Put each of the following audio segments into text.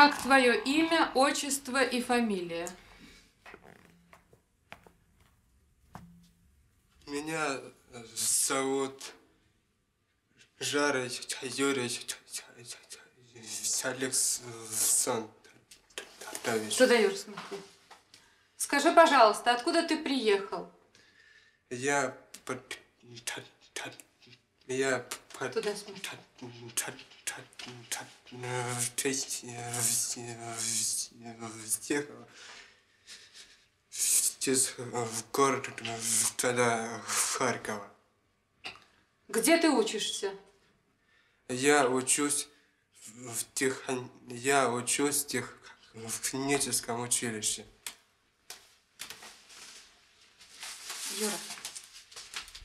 Как твое имя, отчество и фамилия? Меня зовут Жарыч Юрий Александрович. Туда, Юр, смотри. Скажи, пожалуйста, откуда ты приехал? Я. Я. Туда смотри. Съехал из города тогда Харькова. Где ты учишься? Я учусь в тех... Я учусь в тех... в техническом училище. Юра,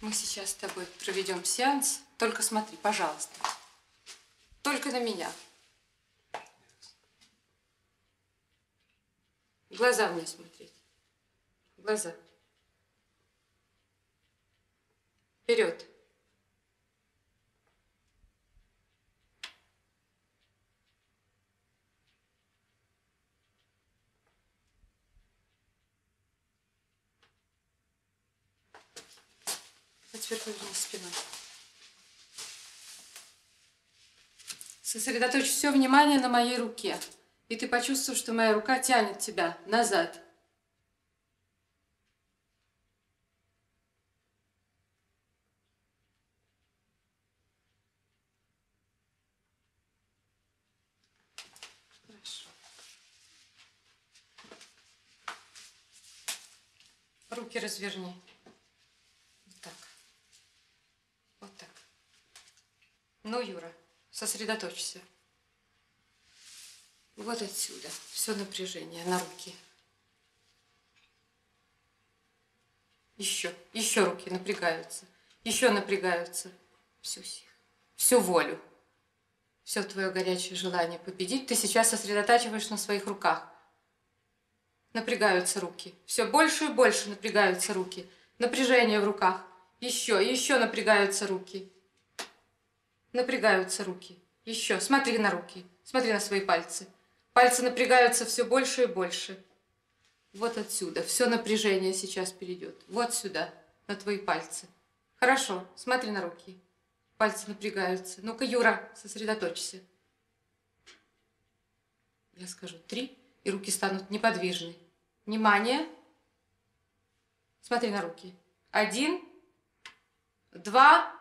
мы сейчас с тобой проведем сеанс. Только смотри, пожалуйста. Только на меня. Глаза мне смотреть. В глаза. Вперед. Теперь повернись спиной. Сосредоточь все внимание на моей руке. И ты почувствуешь, что моя рука тянет тебя назад. Хорошо. Руки разверни. Вот так. Вот так. Ну, Юра, сосредоточься. Вот отсюда. Все напряжение на руки. Еще, еще руки напрягаются. Еще напрягаются. Всю силу, всю волю. Все твое горячее желание победить ты сейчас сосредотачиваешь на своих руках. Напрягаются руки. Все больше и больше напрягаются руки. Напряжение в руках. Еще, еще напрягаются руки. Напрягаются руки. Еще. Смотри на руки. Смотри на свои пальцы. Пальцы напрягаются все больше и больше. Вот отсюда. Все напряжение сейчас перейдет. Вот сюда, на твои пальцы. Хорошо. Смотри на руки. Пальцы напрягаются. Ну-ка, Юра, сосредоточься. Я скажу три, и руки станут неподвижны. Внимание. Смотри на руки. Один, два,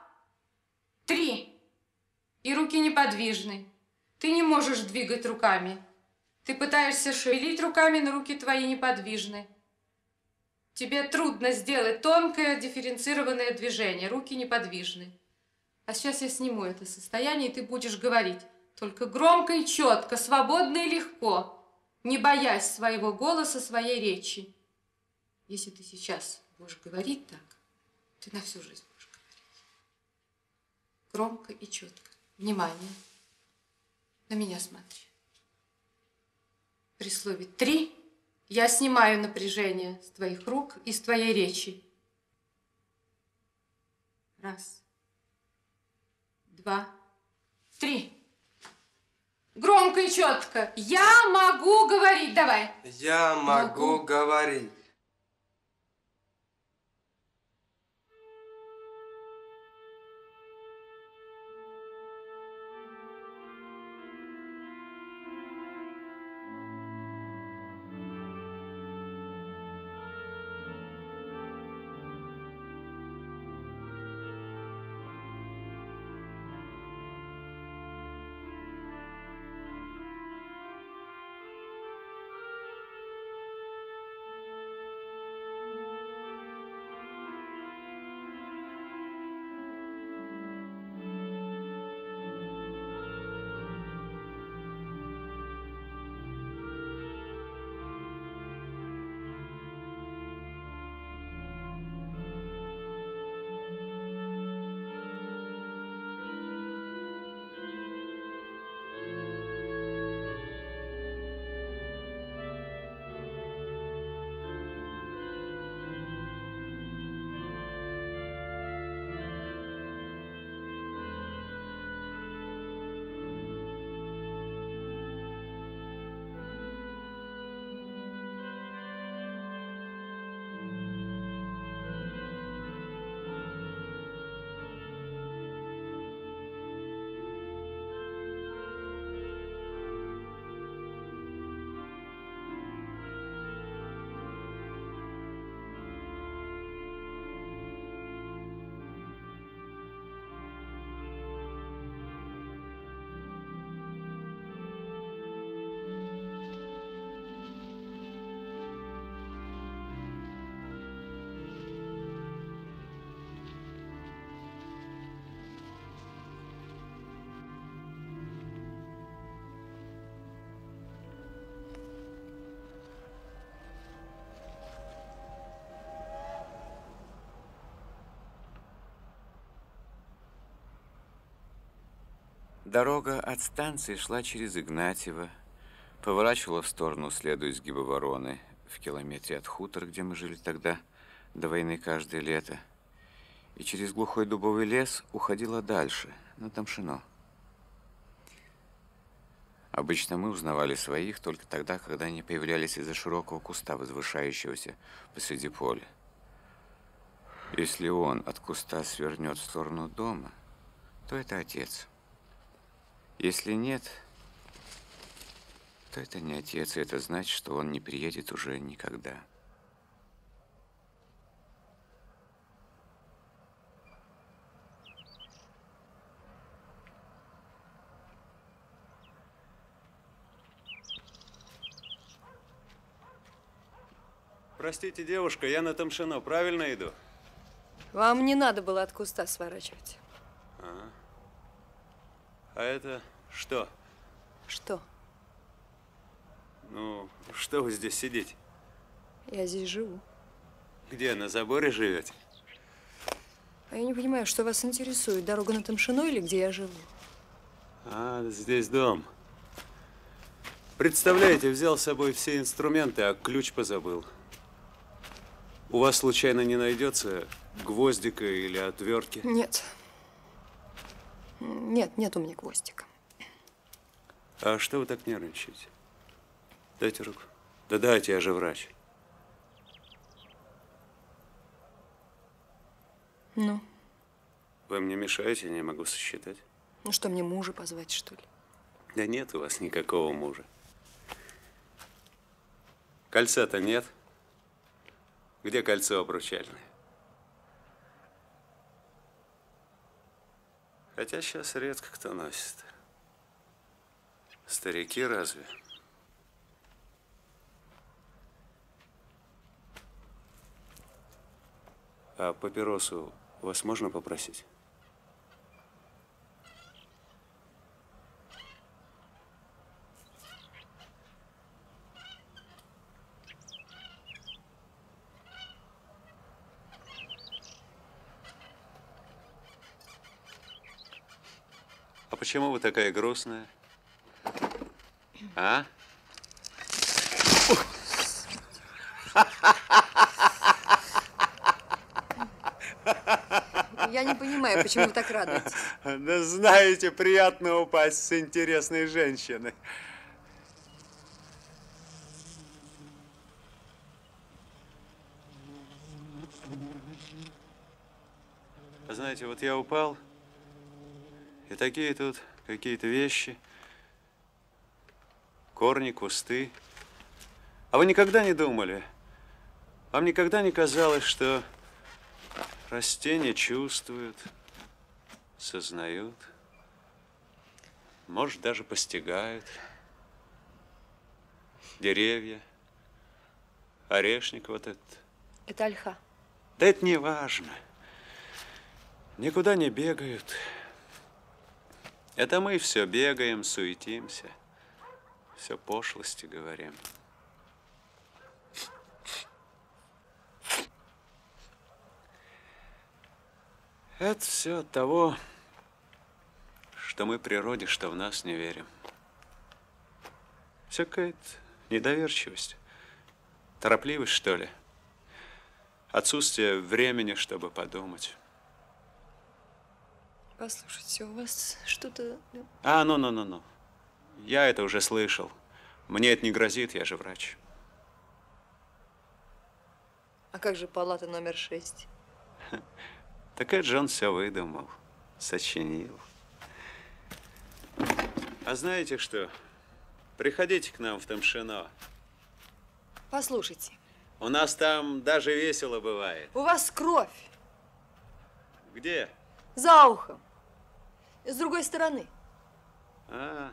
три. И руки неподвижны. Ты не можешь двигать руками. Ты пытаешься шевелить руками, но руки твои неподвижны. Тебе трудно сделать тонкое дифференцированное движение. Руки неподвижны. А сейчас я сниму это состояние, и ты будешь говорить. Только громко и четко, свободно и легко, не боясь своего голоса, своей речи. Если ты сейчас будешь говорить так, ты на всю жизнь будешь говорить. Громко и четко. Внимание. На меня смотри. При слове «три» я снимаю напряжение с твоих рук и с твоей речи. Раз, два, три. Громко и четко. Я могу говорить. Давай. Я могу, Могу. говорить. Дорога от станции шла через Игнатьево, поворачивала в сторону следу изгиба Вороны в километре от хутора, где мы жили тогда, до войны каждое лето, и через глухой дубовый лес уходила дальше, на Тамшино. Обычно мы узнавали своих только тогда, когда они появлялись из-за широкого куста, возвышающегося посреди поля. Если он от куста свернет в сторону дома, то это отец. Если нет, то это не отец, и это значит, что он не приедет уже никогда. Простите, девушка, я на Тамшино, правильно иду? Вам не надо было от куста сворачивать. А это что? Что? Ну, что вы здесь сидите? Я здесь живу. Где, на заборе живете? А я не понимаю, что вас интересует, дорога на Тамшино или где я живу? А, здесь дом. Представляете, взял с собой все инструменты, а ключ позабыл. У вас случайно не найдется гвоздика или отвертки? Нет. Нет, нет у меня гвоздика. А что вы так нервничаете? Дайте руку. Да дайте, я же врач. Ну, Вы мне мешаете, я не могу сосчитать. ну что, мне мужа позвать, что ли? Да нет у вас никакого мужа. Кольца-то нет. Где кольцо обручальное? Хотя сейчас редко кто носит. Старики разве? А папиросу вас можно попросить? Почему вы такая грустная? А? Я не понимаю, почему вы так радуетесь. Да знаете, приятно упасть с интересной женщиной. А Знаете, вот я упал, и такие тут какие-то вещи, корни, кусты. А вы никогда не думали, вам никогда не казалось, что растения чувствуют, сознают, может, даже постигают. Деревья, орешник вот этот. Это ольха. Да это не важно. Никуда не бегают. Это мы все бегаем, суетимся, все пошлости говорим. Это все от того, что мы природе, что в нас не верим. Все какая-то недоверчивость, торопливость, что ли. Отсутствие времени, чтобы подумать. Послушайте, у вас что-то... А, ну, ну, ну, ну. Я это уже слышал. Мне это не грозит, я же врач. А как же палата номер шесть? Так это же он все выдумал, сочинил. А знаете что? Приходите к нам в Тамшино. Послушайте, У нас там даже весело бывает. у вас кровь Где? За ухом. С другой стороны. А,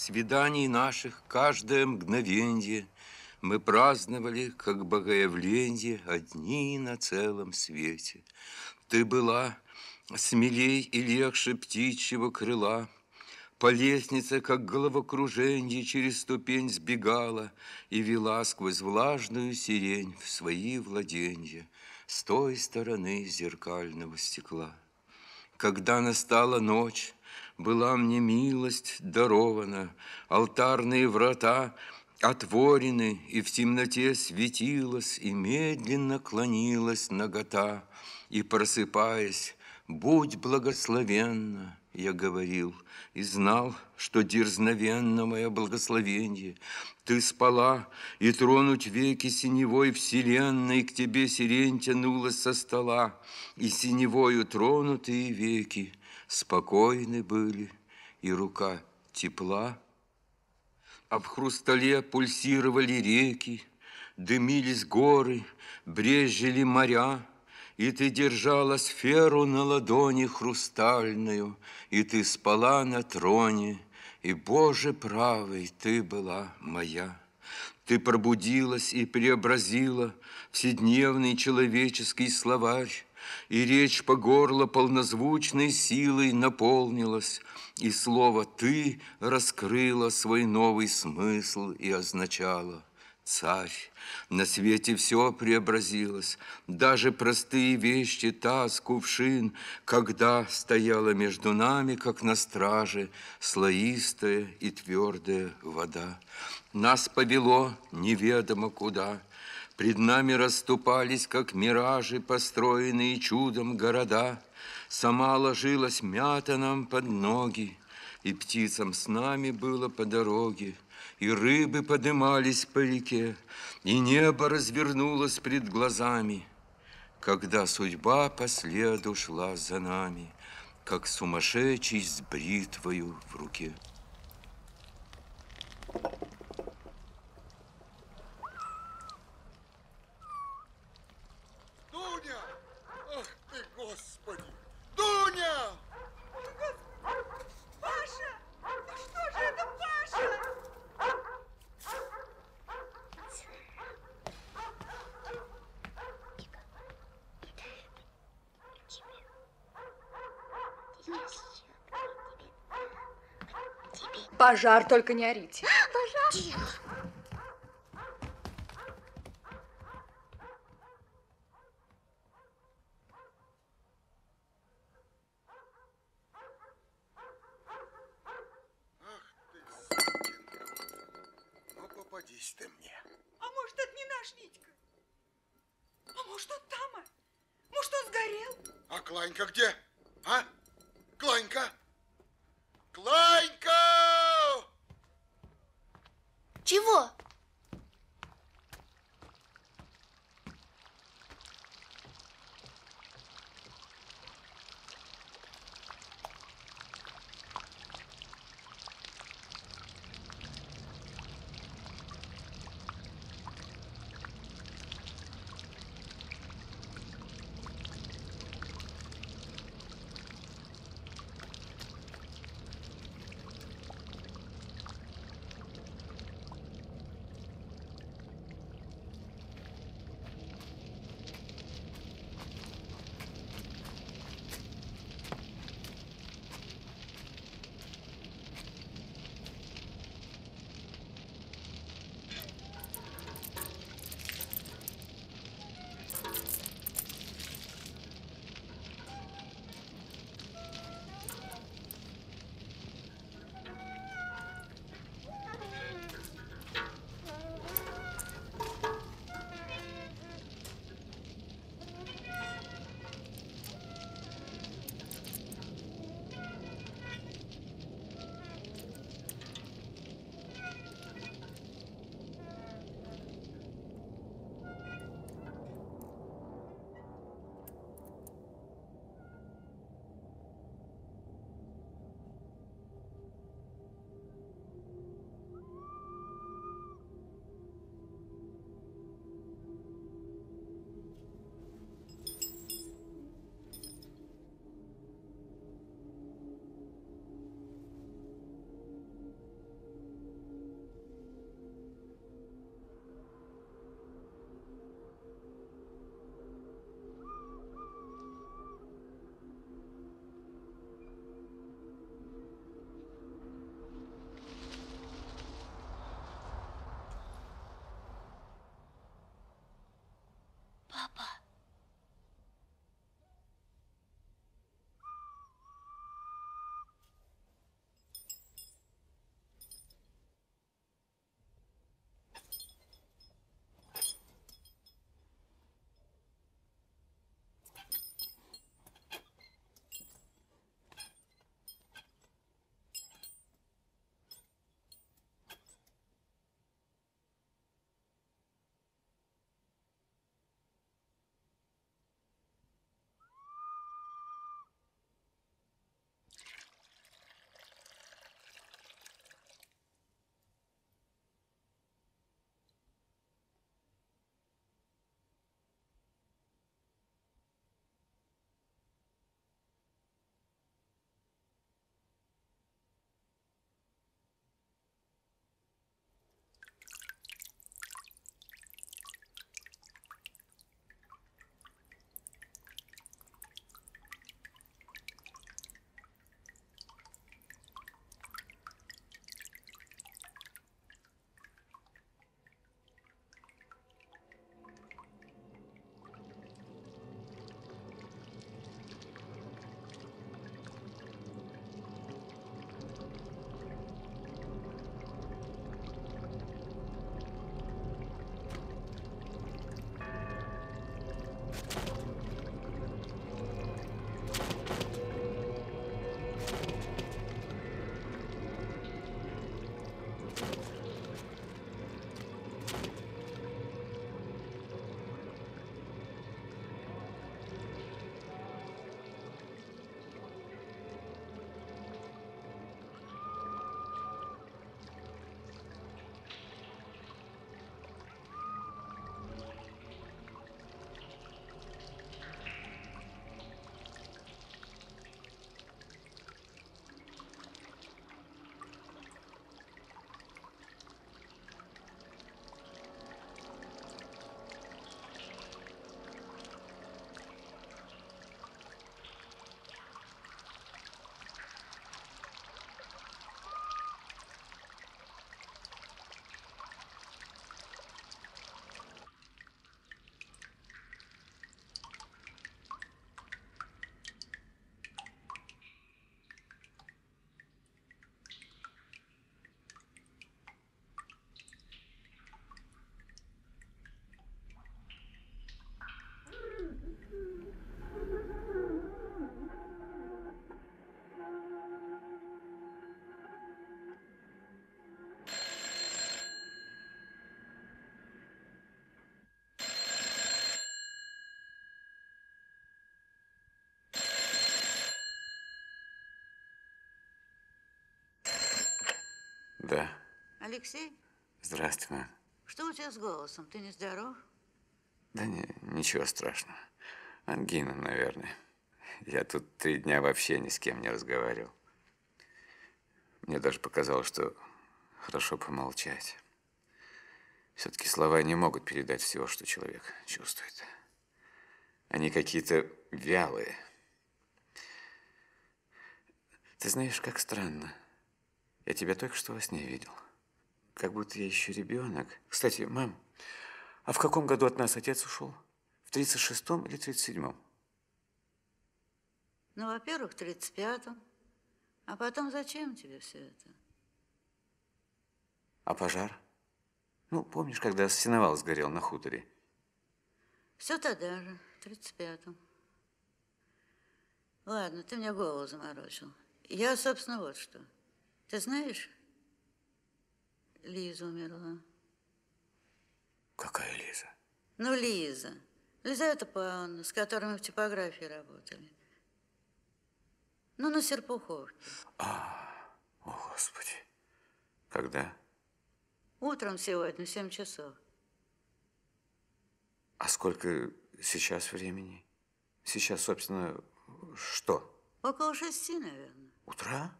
свиданий наших каждое мгновенье Мы праздновали, как богоявленье, Одни на целом свете. Ты была смелей и легче птичьего крыла, По лестнице, как головокруженье, Через ступень сбегала И вела сквозь влажную сирень В свои владенья С той стороны зеркального стекла. Когда настала ночь, была мне милость дарована, Алтарные врата отворены, И в темноте светилась, И медленно клонилась нагота, И, просыпаясь, будь благословенна, Я говорил, и знал, что дерзновенно мое благословенье. Ты спала, и тронуть веки синевой вселенной К тебе сирень тянулась со стола, И синевою тронутые веки Спокойны были, и рука тепла. А в хрустале пульсировали реки, Дымились горы, брезжили моря, И ты держала сферу на ладони хрустальную, И ты спала на троне, и, Боже правый, ты была моя. Ты пробудилась и преобразила Вседневный человеческий словарь, И речь по горло полнозвучной силой наполнилась, И слово «ты» раскрыло свой новый смысл и означало «царь». На свете все преобразилось, даже простые вещи, таз, кувшин, когда стояла между нами, как на страже, слоистая и твердая вода. Нас повело неведомо куда, Пред нами расступались, как миражи, построенные чудом города. Сама ложилась мята нам под ноги, и птицам с нами было по дороге, и рыбы подымались по реке, и небо развернулось пред глазами, когда судьба по следу шла за нами, как сумасшедший с бритвою в руке. Дуня! Ах ты, Господи! Дуня! Паша! Ну что же это, Паша? Пожар, только не орите. Сукин! Ну, попадись ты мне. А может, это не наш Витька? А может, он там? а? Может, он сгорел? А Кланька где? А? Кланька? Кланька! Чего? Алексей, Здравствуй, мам. что у тебя с голосом? Ты не здоров? Да не, ничего страшного. Ангина, наверное. Я тут три дня вообще ни с кем не разговаривал. Мне даже показалось, что хорошо помолчать. Все-таки слова не могут передать всего, что человек чувствует. Они какие-то вялые. Ты знаешь, как странно. Я тебя только что во сне видел. Как будто я еще ребенок. Кстати, мам, а в каком году от нас отец ушел? В 36-м или 37-м? Ну, во-первых, в 35-м. А потом зачем тебе все это? А пожар? Ну, помнишь, когда сеновал сгорел на хуторе? Все тогда же, в 35-м. Ладно, ты мне голову заморочил. Я, собственно, вот что. Ты знаешь, Лиза умерла. Какая Лиза? Ну, Лиза. Лизавета Павловна, с которой мы в типографии работали. Ну, на Серпуховке. О, Господи. Когда? Утром сегодня, в 7 часов. А сколько сейчас времени? Сейчас, собственно, что? Около шести, наверное. Утра?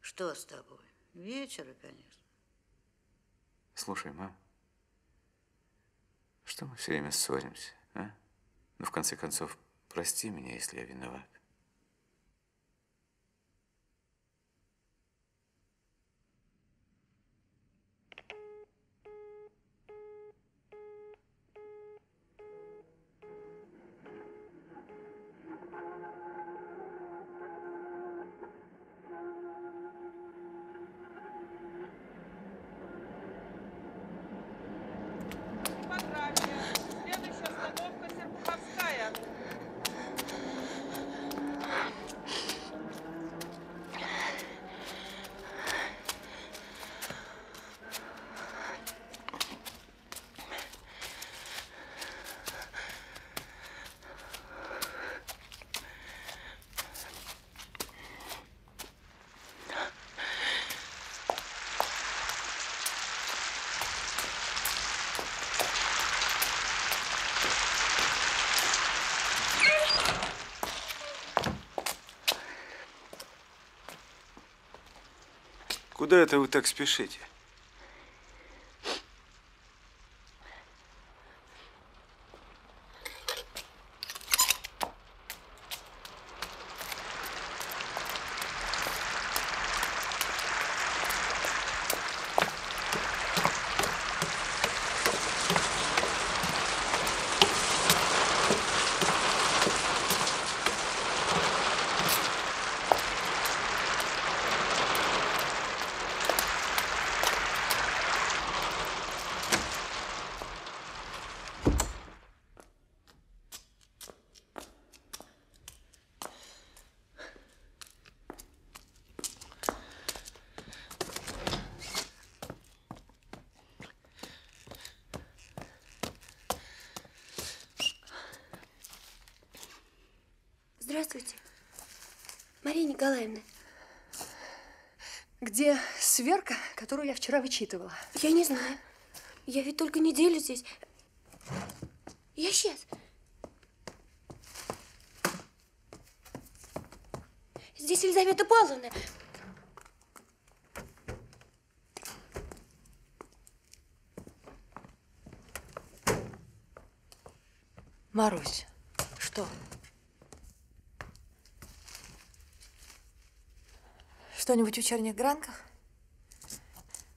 Что с тобой? Вечера, конечно. Слушай, мам, что мы все время ссоримся, а? Ну, в конце концов, прости меня, если я виноват. Куда это вы так спешите? Здравствуйте. Мария Николаевна. Где сверка, которую я вчера вычитывала? Я не знаю. Я ведь только неделю здесь. Я сейчас. Здесь Елизавета Павловна. Марусь, что? Что-нибудь в вечерних гранках?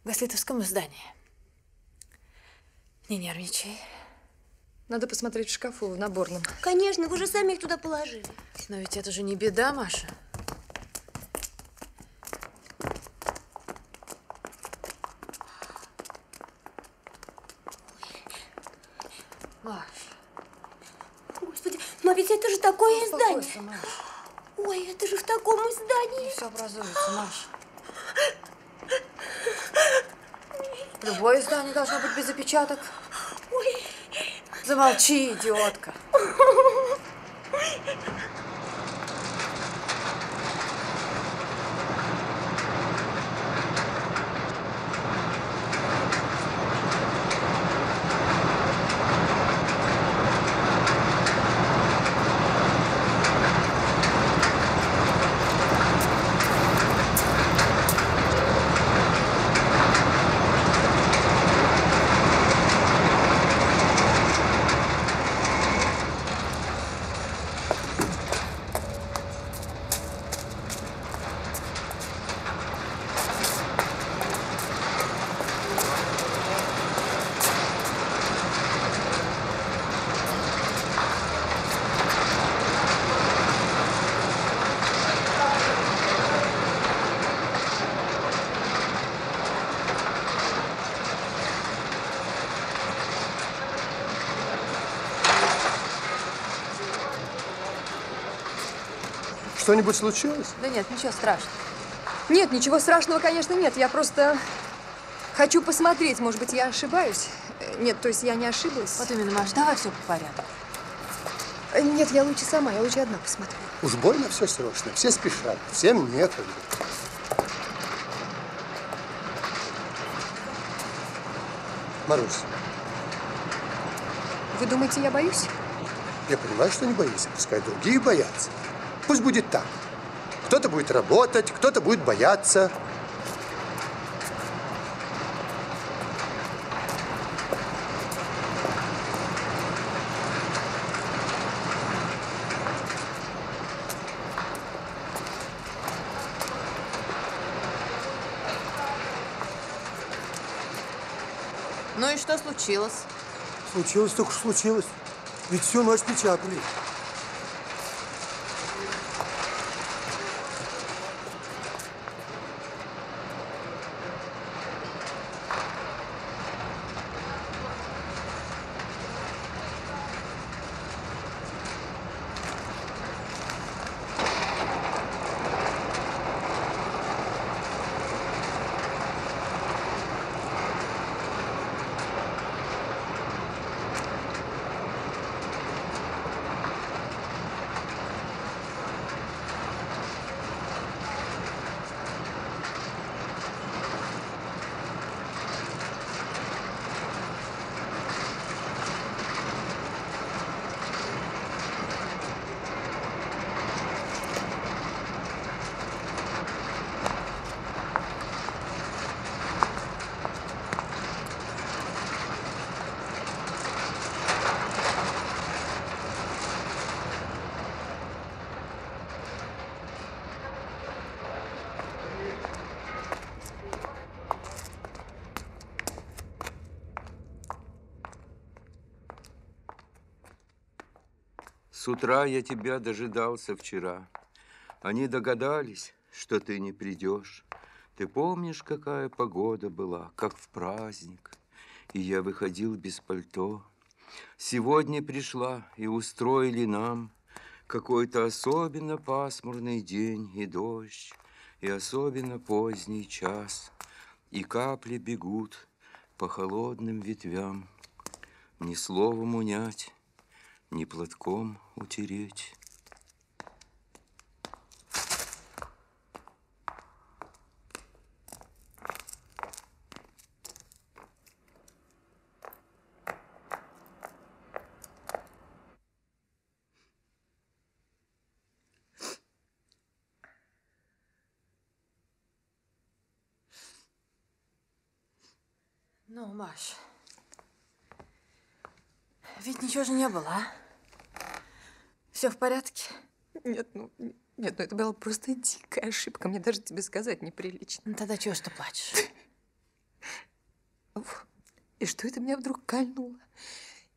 В Гаслитовском издании. Не нервничай. Надо посмотреть в шкафу в наборном. Конечно, вы же сами их туда положили. Но ведь это же не беда, Маша. Маш, Господи, но ведь это же такое издание. успокойся, Маш. Ой, это же в таком издании. Все образуется, Маш. Любое издание должно быть без опечаток. Ой. Замолчи, идиотка. Что-нибудь случилось? Да нет, ничего страшного. Нет, ничего страшного, конечно, нет. Я просто хочу посмотреть, может быть, я ошибаюсь. Э, Нет, то есть я не ошиблась. Вот именно, Маш, давай все по порядку. Э, Нет, я лучше сама, я лучше одна посмотрю. Уж больно все срочно. Все спешат. Всем некогда. Марусь, Вы думаете, я боюсь? я понимаю, что не боишься. Пускай другие боятся. Пусть будет так. Кто-то будет работать, кто-то будет бояться. Ну и что случилось? Случилось только что случилось. Ведь всю ночь печатали. С утра я тебя дожидался вчера. Они догадались, что ты не придешь. Ты помнишь, какая погода была, как в праздник? И я выходил без пальто. Сегодня пришла и устроили нам какой-то особенно пасмурный день и дождь, и особенно поздний час. И капли бегут по холодным ветвям. Ни словом унять, ни платком утереть. Ну, Маш, ведь ничего же не было, а? Все в порядке? Нет, ну, нет, ну это была просто дикая ошибка. Мне даже тебе сказать неприлично. Ну, тогда чего ж ты плачешь? И что это меня вдруг кольнуло?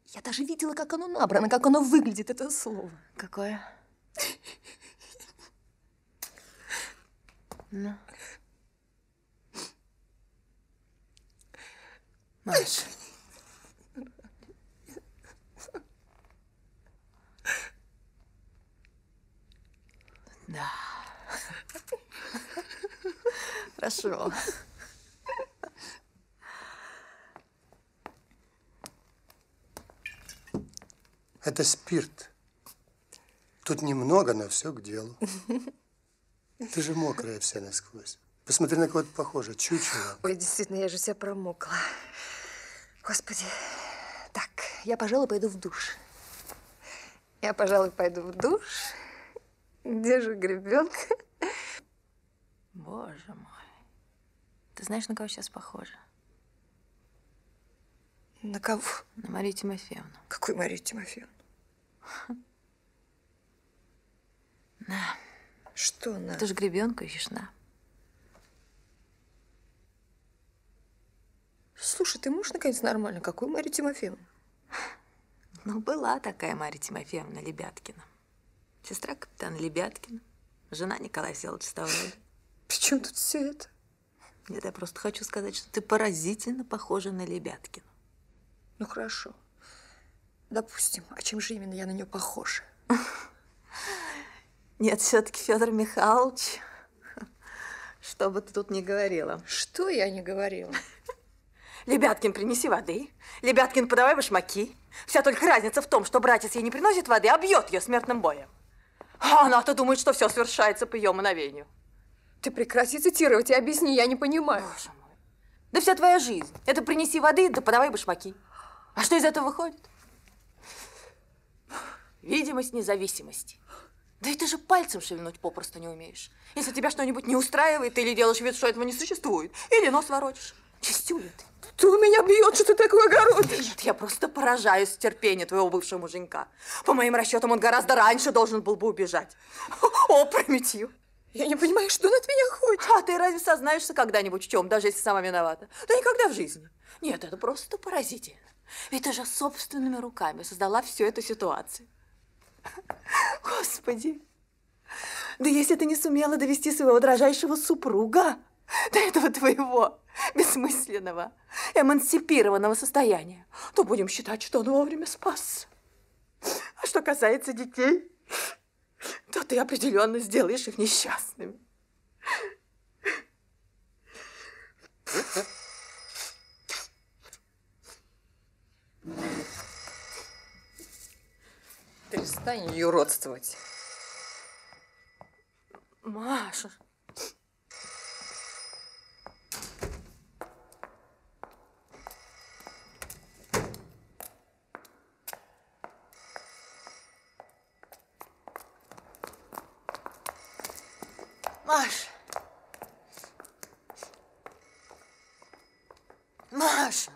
Я даже видела, как оно набрано, как оно выглядит, это слово. Какое? Ну. Маш. Да. Хорошо. Это спирт. Тут немного, но все к делу. Ты же мокрая вся насквозь. Посмотри, на кого ты похожа. Чучело. Ой, действительно, я же вся промокла. Господи. Так, я, пожалуй, пойду в душ. Я, пожалуй, пойду в душ. Где же гребенка? Боже мой. Ты знаешь, на кого сейчас похоже? На кого? На Марию Тимофеевну. Какую Марию Тимофеевну? На. Что на? Ты же гребенку ищешь, на. Слушай, ты можешь наконец нормально? Какую Марию Тимофеевну? Ну, была такая Мария Тимофеевна Лебяткина. Сестра капитана Лебяткина. Жена Николая Всеволодовича Ставроля. При чем тут все это? Нет, я просто хочу сказать, что ты поразительно похожа на Лебяткину. Ну, хорошо. Допустим. А чем же именно я на нее похожа? Нет, все-таки Федор Михайлович, что бы ты тут ни говорила. Что я не говорила? Лебяткин, принеси воды. Лебяткин, подавай башмаки. Вся только разница в том, что братец ей не приносит воды, а бьет ее смертным боем. А она-то думает, что все совершается по ее мановению. Ты прекрати цитировать и объясни, я не понимаю. Боже мой. Да вся твоя жизнь. Это принеси воды, да подавай башмаки. А что из этого выходит? Видимость независимости. Да и ты же пальцем шевельнуть попросту не умеешь. Если тебя что-нибудь не устраивает, ты или делаешь вид, что этого не существует, или нос воротишь. Чистюля ты. Ты у меня бьет, что ты такое огородишь. Нет, я просто поражаюсь терпению твоего бывшего муженька. По моим расчетам, он гораздо раньше должен был бы убежать. Опрометью. Я не понимаю, что он от меня хочет. А ты разве сознаешься когда-нибудь в чем, даже если сама виновата? Да никогда в жизни. Нет, это просто поразительно. Ведь ты же собственными руками создала всю эту ситуацию. Господи, да если ты не сумела довести своего дрожайшего супруга до этого твоего бессмысленного, эмансипированного состояния, то будем считать, что он вовремя спас. А что касается детей, то ты определенно сделаешь их несчастными. Перестань юродствовать. Маша. Маша. Маша.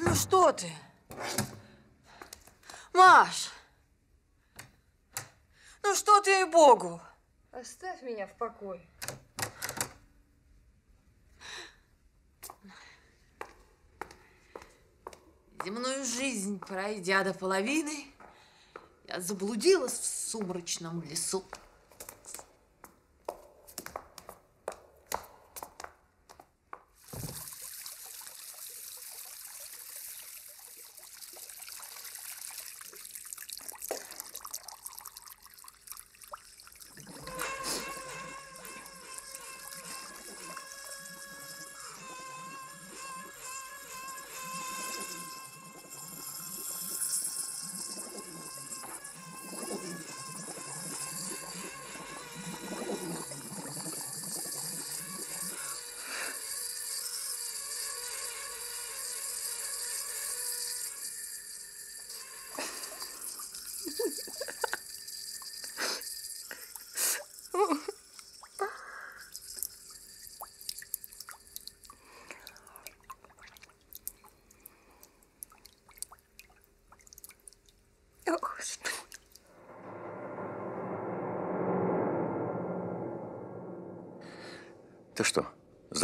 Ну что ты? Маш! Ну что ты, ей-богу? Оставь меня в покое. Земную жизнь, пройдя до половины, я заблудилась в сумрачном лесу.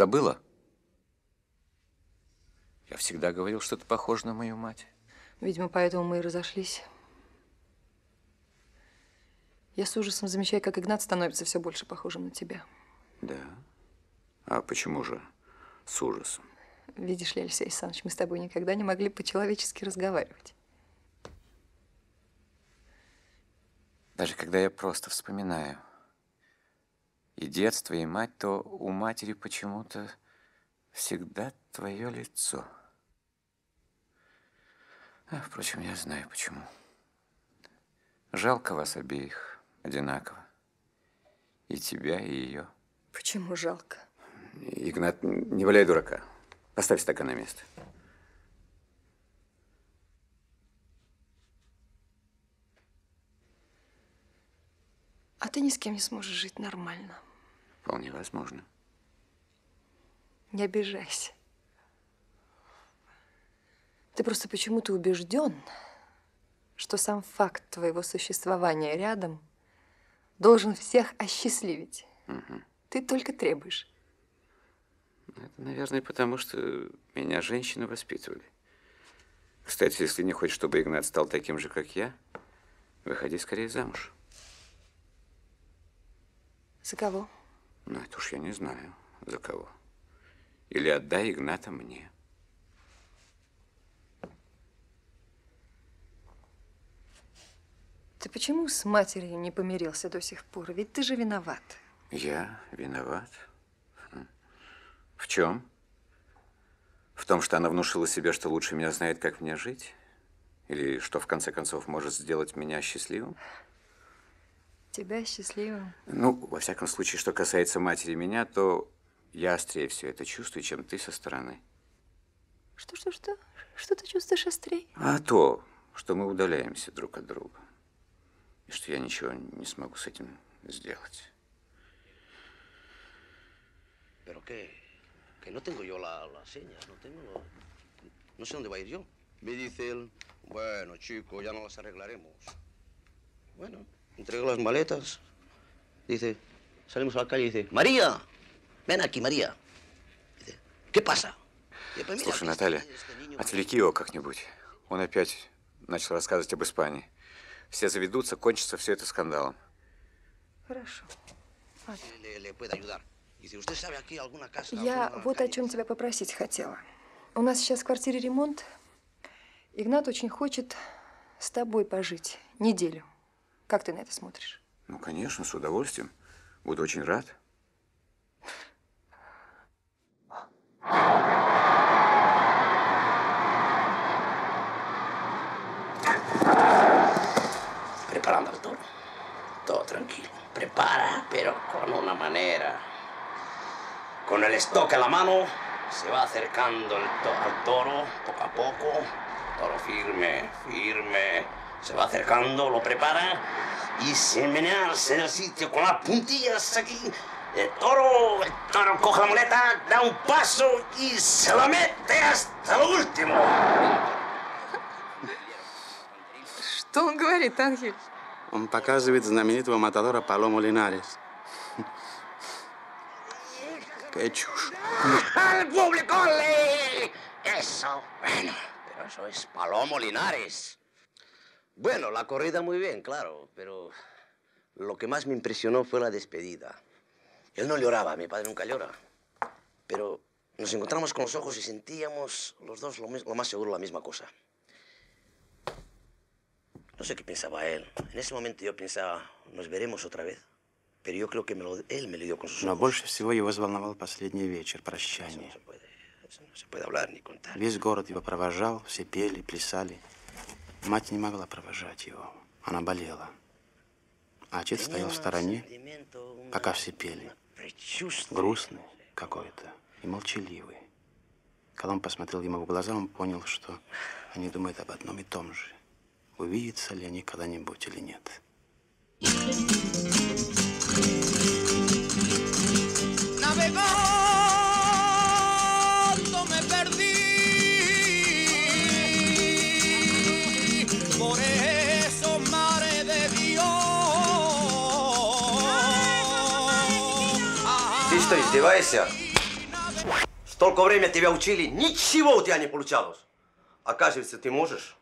Забыла? Я всегда говорил, что ты похожа на мою мать. Видимо, поэтому мы и разошлись. Я с ужасом замечаю, как Игнат становится все больше похожим на тебя. Да. А почему же с ужасом? Видишь ли, Алексей Александрович, мы с тобой никогда не могли по-человечески разговаривать. Даже когда я просто вспоминаю и детство, и мать, то у матери почему-то всегда твое лицо. А, впрочем, я знаю почему. Жалко вас обеих одинаково. И тебя, и ее. Почему жалко? Игнат, не валяй дурака. Поставь стакан на место. А ты ни с кем не сможешь жить нормально. Вполне возможно. Не обижайся. Ты просто почему-то убежден, что сам факт твоего существования рядом должен всех осчастливить. Мгм. Ты только требуешь. Это, наверное, потому что меня женщины воспитывали. Кстати, если не хочешь, чтобы Игнат стал таким же, как я, выходи скорее замуж. За кого? Ну, это уж я не знаю, за кого. или отдай Игната мне. Ты почему с матерью не помирился до сих пор? Ведь ты же виноват. Я виноват? В чем? В том, что она внушила себе, что лучше меня знает, как мне жить? Или что, в конце концов, может сделать меня счастливым? Тебя счастливым. Ну, во всяком случае, что касается матери меня, то я острее все это чувствую, чем ты со стороны. Что, что, что? Что ты чувствуешь острее? А то, что мы удаляемся друг от друга. И что я ничего не смогу с этим сделать. Pero que, que no tengo yo la, la seña, no tengo, lo- no sé dónde va a ir yo. Me dice él, bueno, chico, ya no las arreglaremos. Bueno, entrego las maletas. Dice, salimos a la calle y dice, María, ven aquí, María. Dice, ¿qué pasa? Я «Pues mira, Слушай, Наталья, отвлеки его как-нибудь. Он опять начал рассказывать об Испании. Все заведутся, кончится все это скандалом. Хорошо. le, le puede ayudar. Dice, ¿usted sabe aquí alguna casa? Я вот о calle?» чем тебя попросить хотела. У нас сейчас в квартире ремонт. Игнат очень хочет с тобой пожить неделю. Как ты на это смотришь? Ну, конечно, с удовольствием. Буду очень рад. Preparando al toro. Todo tranquilo. Prepara, pero con una manera. Con el stock en la mano, se va acercando el to- al toro poco a poco. Toro firme, firme. Se va acercando, lo prepara y sin menearse en el sitio con las puntillas aquí. El toro, el toro coge la muleta, da un paso y se la mete hasta lo último. Что он говорит, Ангель? Он показывает знаменитого матадора Палому Линарес. Qué чушь. ¡Al público! ¡Le! Eso. Bueno, pero eso es Palomo Linares. Bueno, la corrida muy bien, claro, pero lo que más me impresionó fue la despedida. Él no lloraba, mi padre nunca llora. Pero nos encontramos con los ojos y sentíamos los dos lo, mis- lo más seguro la misma cosa. No sé qué pensaba él. En ese momento yo pensaba, nos veremos otra vez. Pero yo creo que me lo- él me lo dio con sus Но ojos. больше всего его взволновал последний вечер, прощание. No se puede hablar ni contar. Весь город его провожал, все пели, плясали. Мать не могла провожать его. Она болела. А отец стоял в стороне, пока все пели. Грустный какой-то и молчаливый. Когда он посмотрел ему в глаза, он понял, что они думают об одном и том же. Увидятся ли они когда-нибудь или нет. Me что, издеваешься? Столько времени тебя учили, ничего у тебя не получалось. Оказывается, ты можешь.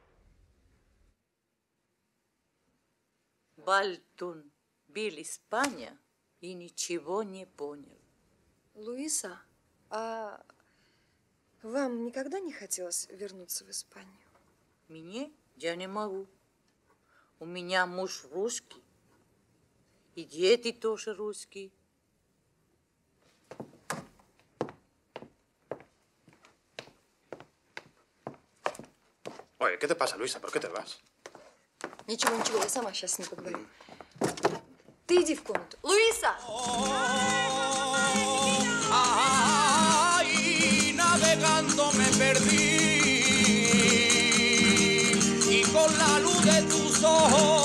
Бальтун бил Испания и ничего не понял. Луиса, а вам никогда не хотелось вернуться в Испанию? Мне я не могу. У меня муж русский. И дети тоже русские. Oye, ¿qué te pasa, Luisa? ¿Por qué te vas? Ничего, ничего, я сама сейчас с ним поговорю. Ты иди в комнату. Луиса! Ay, navegando me perdí. Y con la luz de tus ojos.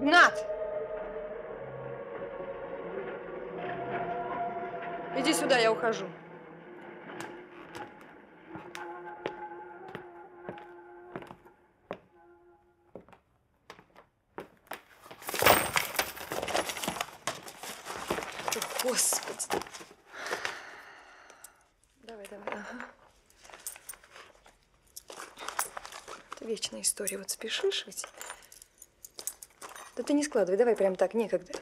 Игнат! Иди сюда, я ухожу. Господи. Давай, давай, ага. Вечная история. Вот спешишь ведь. Да ты не складывай, давай прям так, некогда.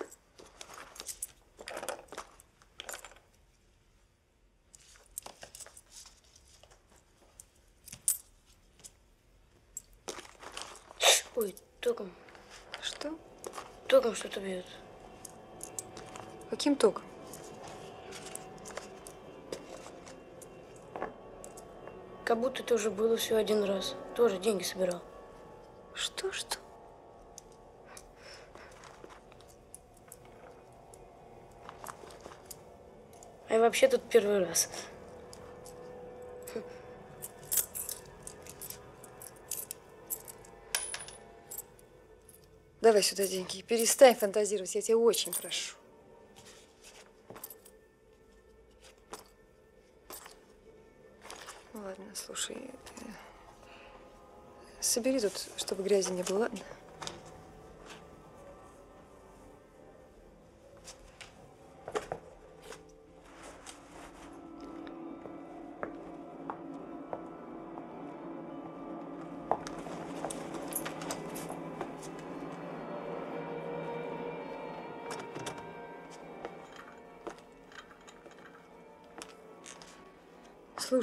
Ой, током. Что? Током что-то бьет. Каким током? Как будто это уже было все один раз. Тоже деньги собирал. Что, что? А я вообще тут первый раз. Давай сюда деньги. Перестань фантазировать, я тебя очень прошу. Ладно, слушай. Собери тут, чтобы грязи не было, ладно?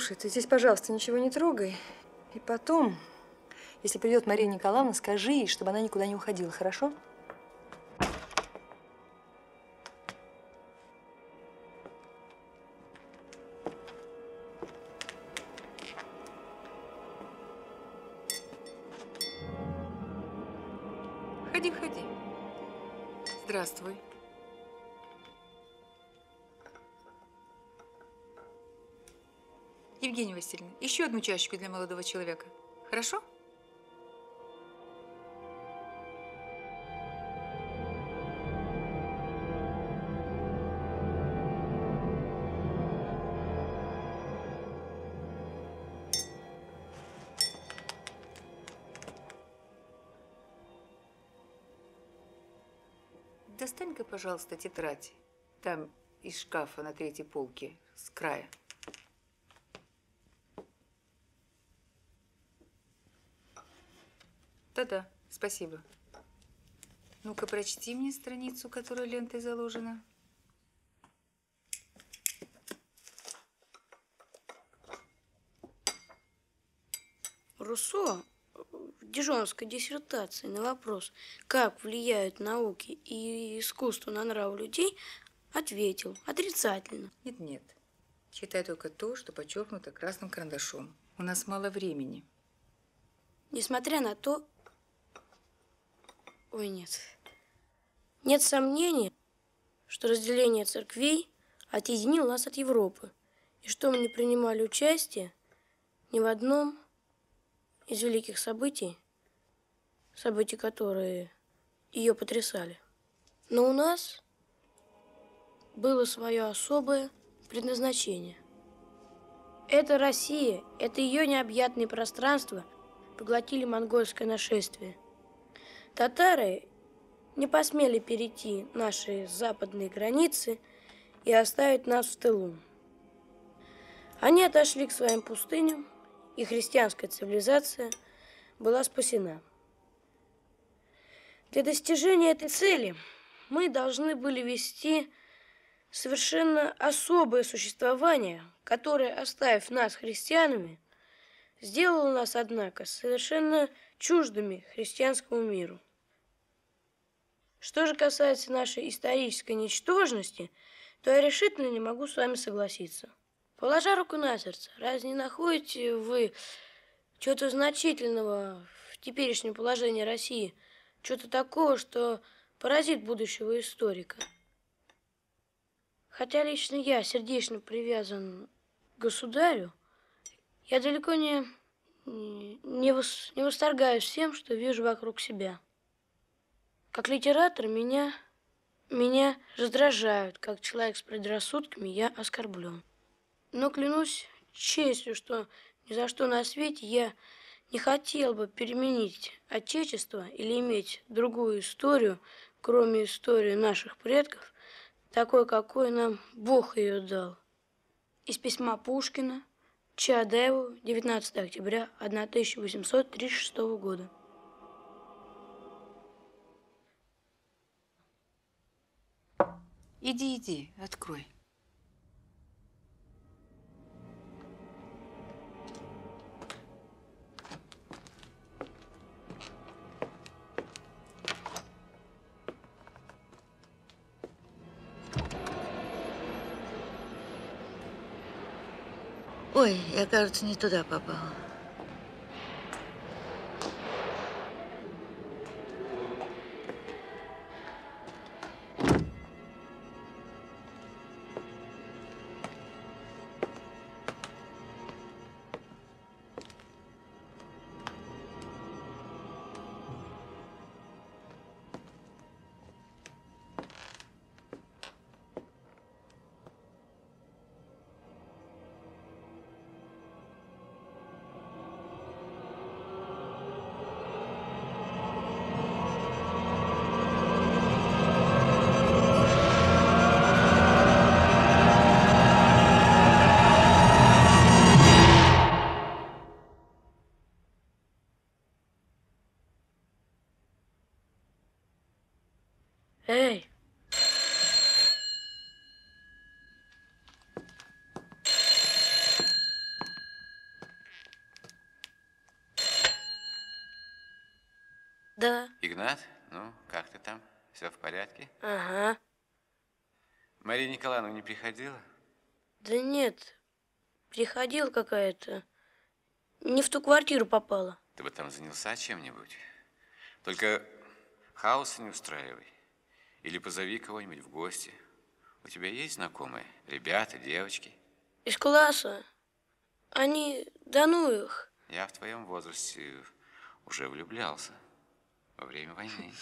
Слушай, ты здесь, пожалуйста, ничего не трогай. И потом, если придет Мария Николаевна, скажи ей, чтобы она никуда не уходила, хорошо? Ходи, ходи. Здравствуй. Евгения Васильевна, еще одну чашечку для молодого человека. Хорошо? Достань-ка, пожалуйста, тетрадь. Там из шкафа на третьей полке, с края. Да-да, спасибо. Ну-ка, прочти мне страницу, которая лентой заложена. Руссо в дижонской диссертации на вопрос, как влияют науки и искусство на нрав людей, ответил отрицательно. Нет-нет, читай только то, что подчеркнуто красным карандашом. У нас мало времени. Несмотря на то... Ой, нет. Нет сомнения, что разделение церквей отъединило нас от Европы, и что мы не принимали участие ни в одном из великих событий, событий, которые ее потрясали. Но у нас было свое особое предназначение. Это Россия, это ее необъятные пространства поглотили монгольское нашествие. Татары не посмели перейти наши западные границы и оставить нас в тылу. Они отошли к своим пустыням, и христианская цивилизация была спасена. Для достижения этой цели мы должны были вести совершенно особое существование, которое, оставив нас христианами, сделало нас, однако, совершенно чуждыми христианскому миру. Что же касается нашей исторической ничтожности, то я решительно не могу с вами согласиться. Положа руку на сердце, разве не находите вы чего-то значительного в теперешнем положении России, чего-то такого, что поразит будущего историка? Хотя лично я сердечно привязан к государю, я далеко не, не, вос, не восторгаюсь всем, что вижу вокруг себя. Как литератор меня, меня раздражают, как человек с предрассудками я оскорблен. Но клянусь честью, что ни за что на свете я не хотел бы переменить Отечество или иметь другую историю, кроме истории наших предков, такой, какой нам Бог ее дал. Из письма Пушкина Чадаеву 19 октября 1836 года. Иди, иди, открой. Ой, я, кажется, не туда попала. Эй! Да. Игнат, ну, как ты там? Все в порядке? Ага. Мария Николаевна не приходила? Да нет, приходила какая-то. Не в ту квартиру попала. Ты бы там занялся чем-нибудь. Только хаоса не устраивай. Или позови кого-нибудь в гости. У тебя есть знакомые? Ребята, девочки? Из класса. Они, да ну их. Я в твоем возрасте уже влюблялся во время войны.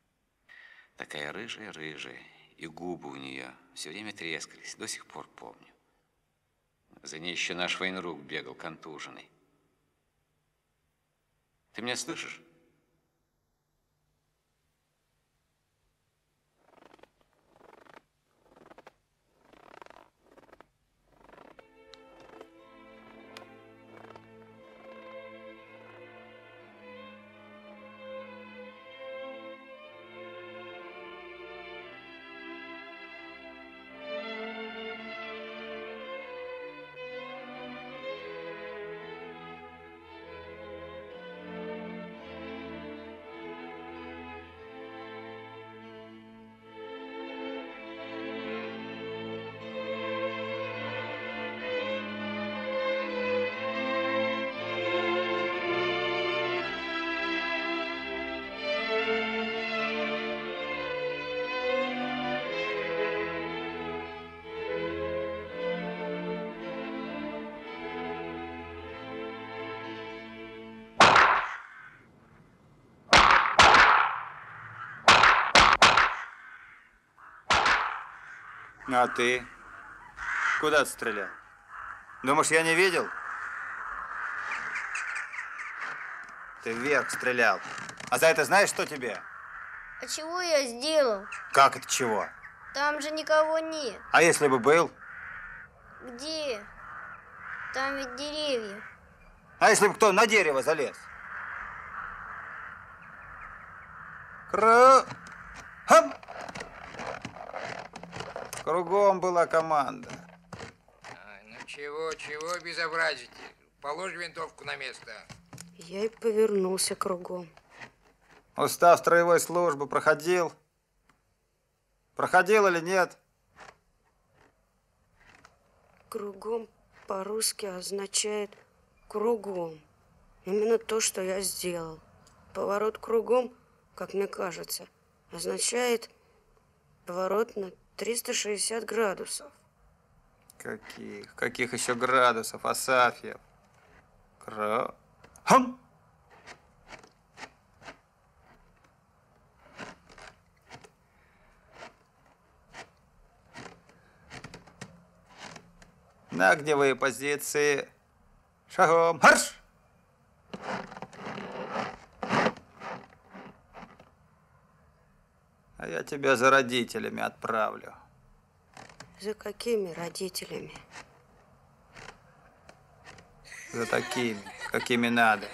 Такая рыжая-рыжая, и губы у нее все время трескались, до сих пор помню. За ней еще наш военрук бегал контуженный. Ты меня слышишь? Ну, а ты? Куда ты стрелял? Думаешь, я не видел? Ты вверх стрелял. А за это знаешь, что тебе? А чего я сделал? Как это чего? Там же никого нет. А если бы был? Где? Там ведь деревья. А если бы кто на дерево залез? Кру... Хам! Кругом была команда. Ну чего, чего безобразите? Положь винтовку на место. Я и повернулся кругом. Устав строевой службы проходил? Проходил или нет? Кругом по-русски означает кругом. Именно то, что я сделал. Поворот кругом, как мне кажется, означает поворот на 360 градусов. Каких? Каких еще градусов, Асафьев? Кра... Хам! На огневые позиции. Шагом. Марш! А я тебя за родителями отправлю. За какими родителями? За такими, какими надо.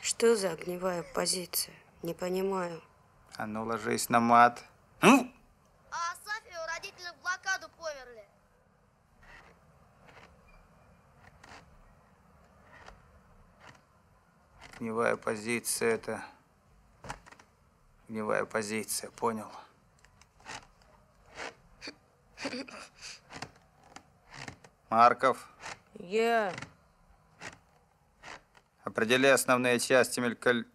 Что за огневая позиция? Не понимаю. А ну ложись на мат. А Огневая позиция это... Огневая позиция, понял? Марков, Я. определи основные части мелькаль...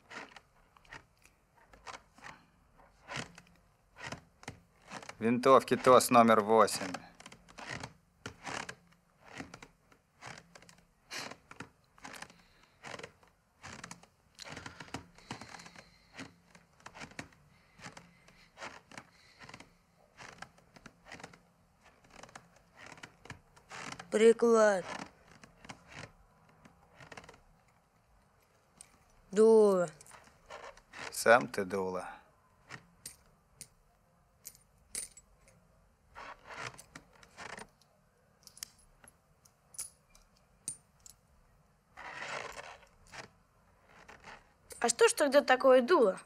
Винтовки ТОС номер восемь. Приклад. Дура. Сам ты дула. А что ж тогда такое дуло?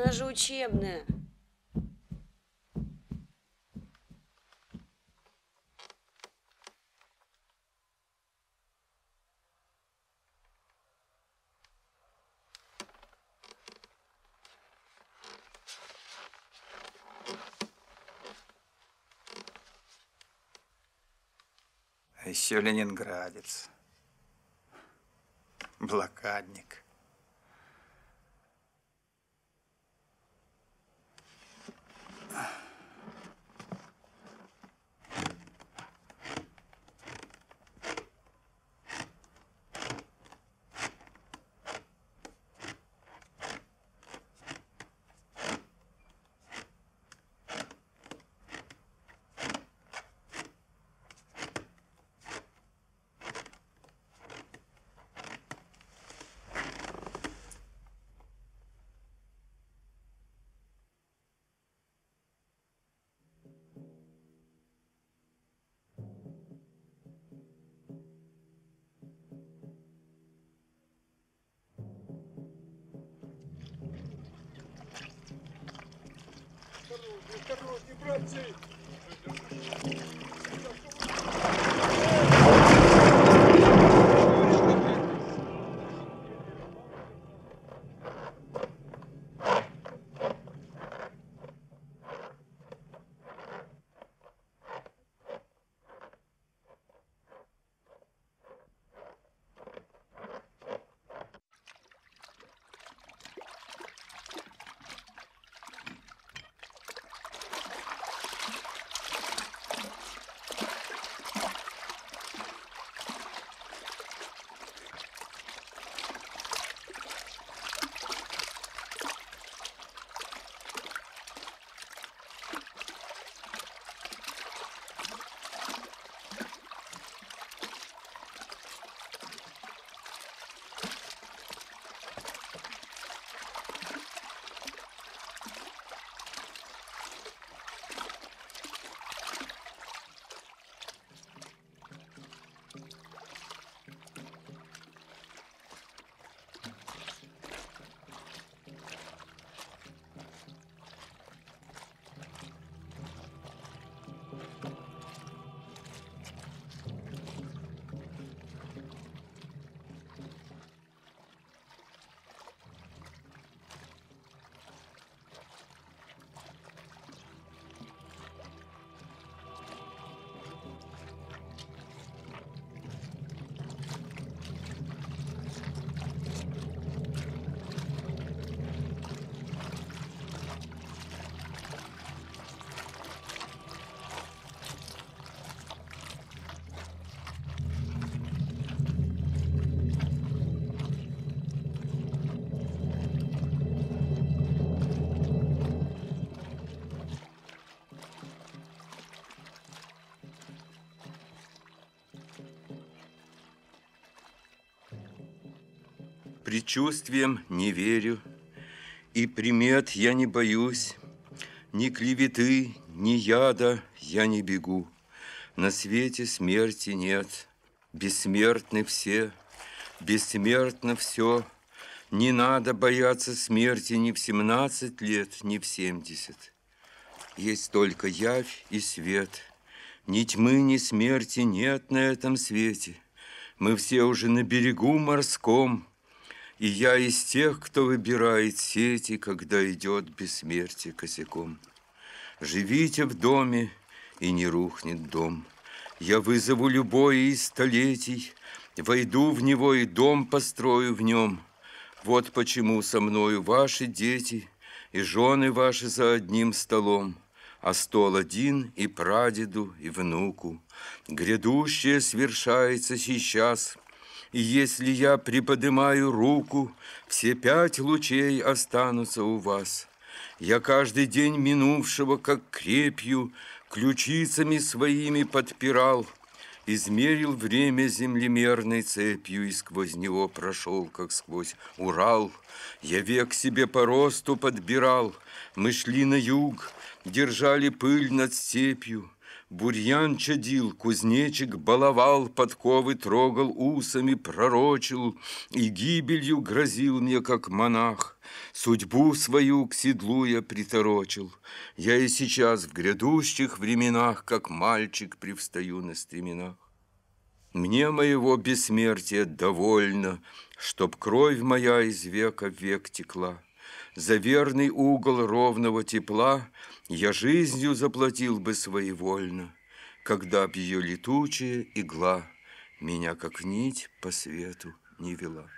Она же учебная. А еще ленинградец. Блокадник. Предчувствием не верю, и примет я не боюсь, Ни клеветы, ни яда я не бегу. На свете смерти нет, бессмертны все, бессмертно все. Не надо бояться смерти ни в семнадцать лет, ни в семьдесят. Есть только явь и свет. Ни тьмы, ни смерти нет на этом свете. Мы все уже на берегу морском, и я из тех, кто выбирает сети, когда идет бессмертие косяком. Живите в доме, и не рухнет дом. Я вызову любое из столетий, Войду в него и дом построю в нем. Вот почему со мною ваши дети И жены ваши за одним столом, А стол один и прадеду, и внуку. Грядущее свершается сейчас — и если я приподнимаю руку, все пять лучей останутся у вас. Я каждый день минувшего, как крепью, ключицами своими подпирал, Измерил время землемерной цепью и сквозь него прошел, как сквозь Урал. Я век себе по росту подбирал, мы шли на юг, держали пыль над степью, Бурьян чадил, кузнечик баловал, Подковы трогал усами, пророчил И гибелью грозил мне, как монах. Судьбу свою к седлу я приторочил. Я и сейчас в грядущих временах, Как мальчик, привстаю на стременах. Мне моего бессмертия довольно, Чтоб кровь моя из века в век текла. За верный угол ровного тепла Я жизнью заплатил бы своевольно, Когда б ее летучая игла Меня как нить по свету не вела.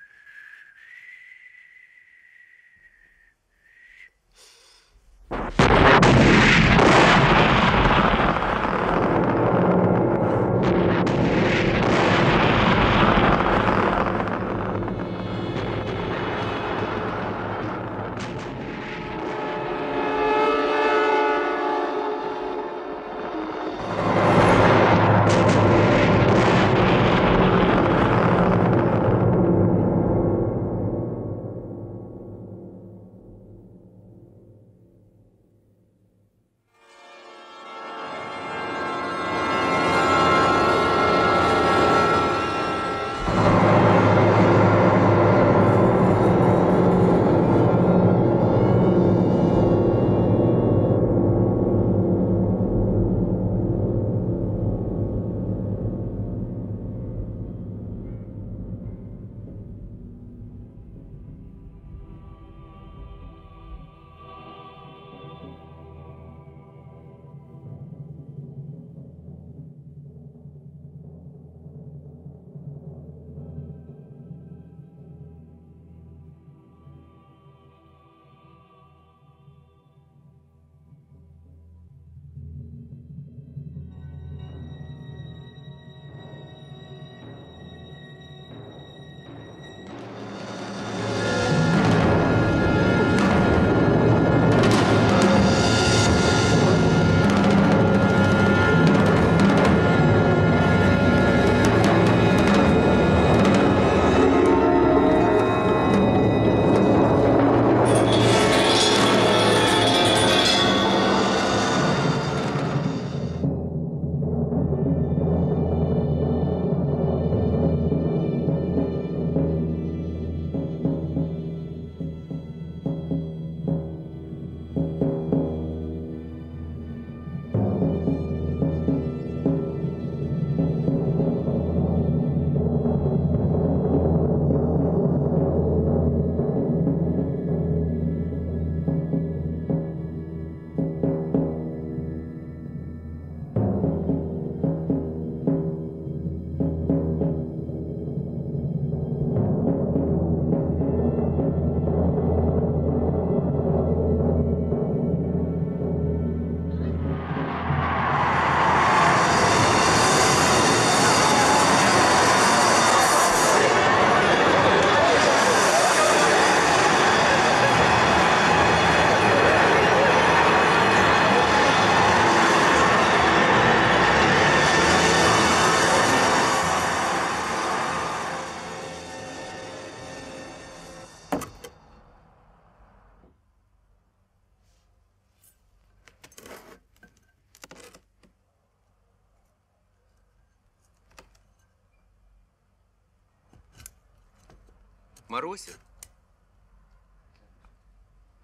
Маруся?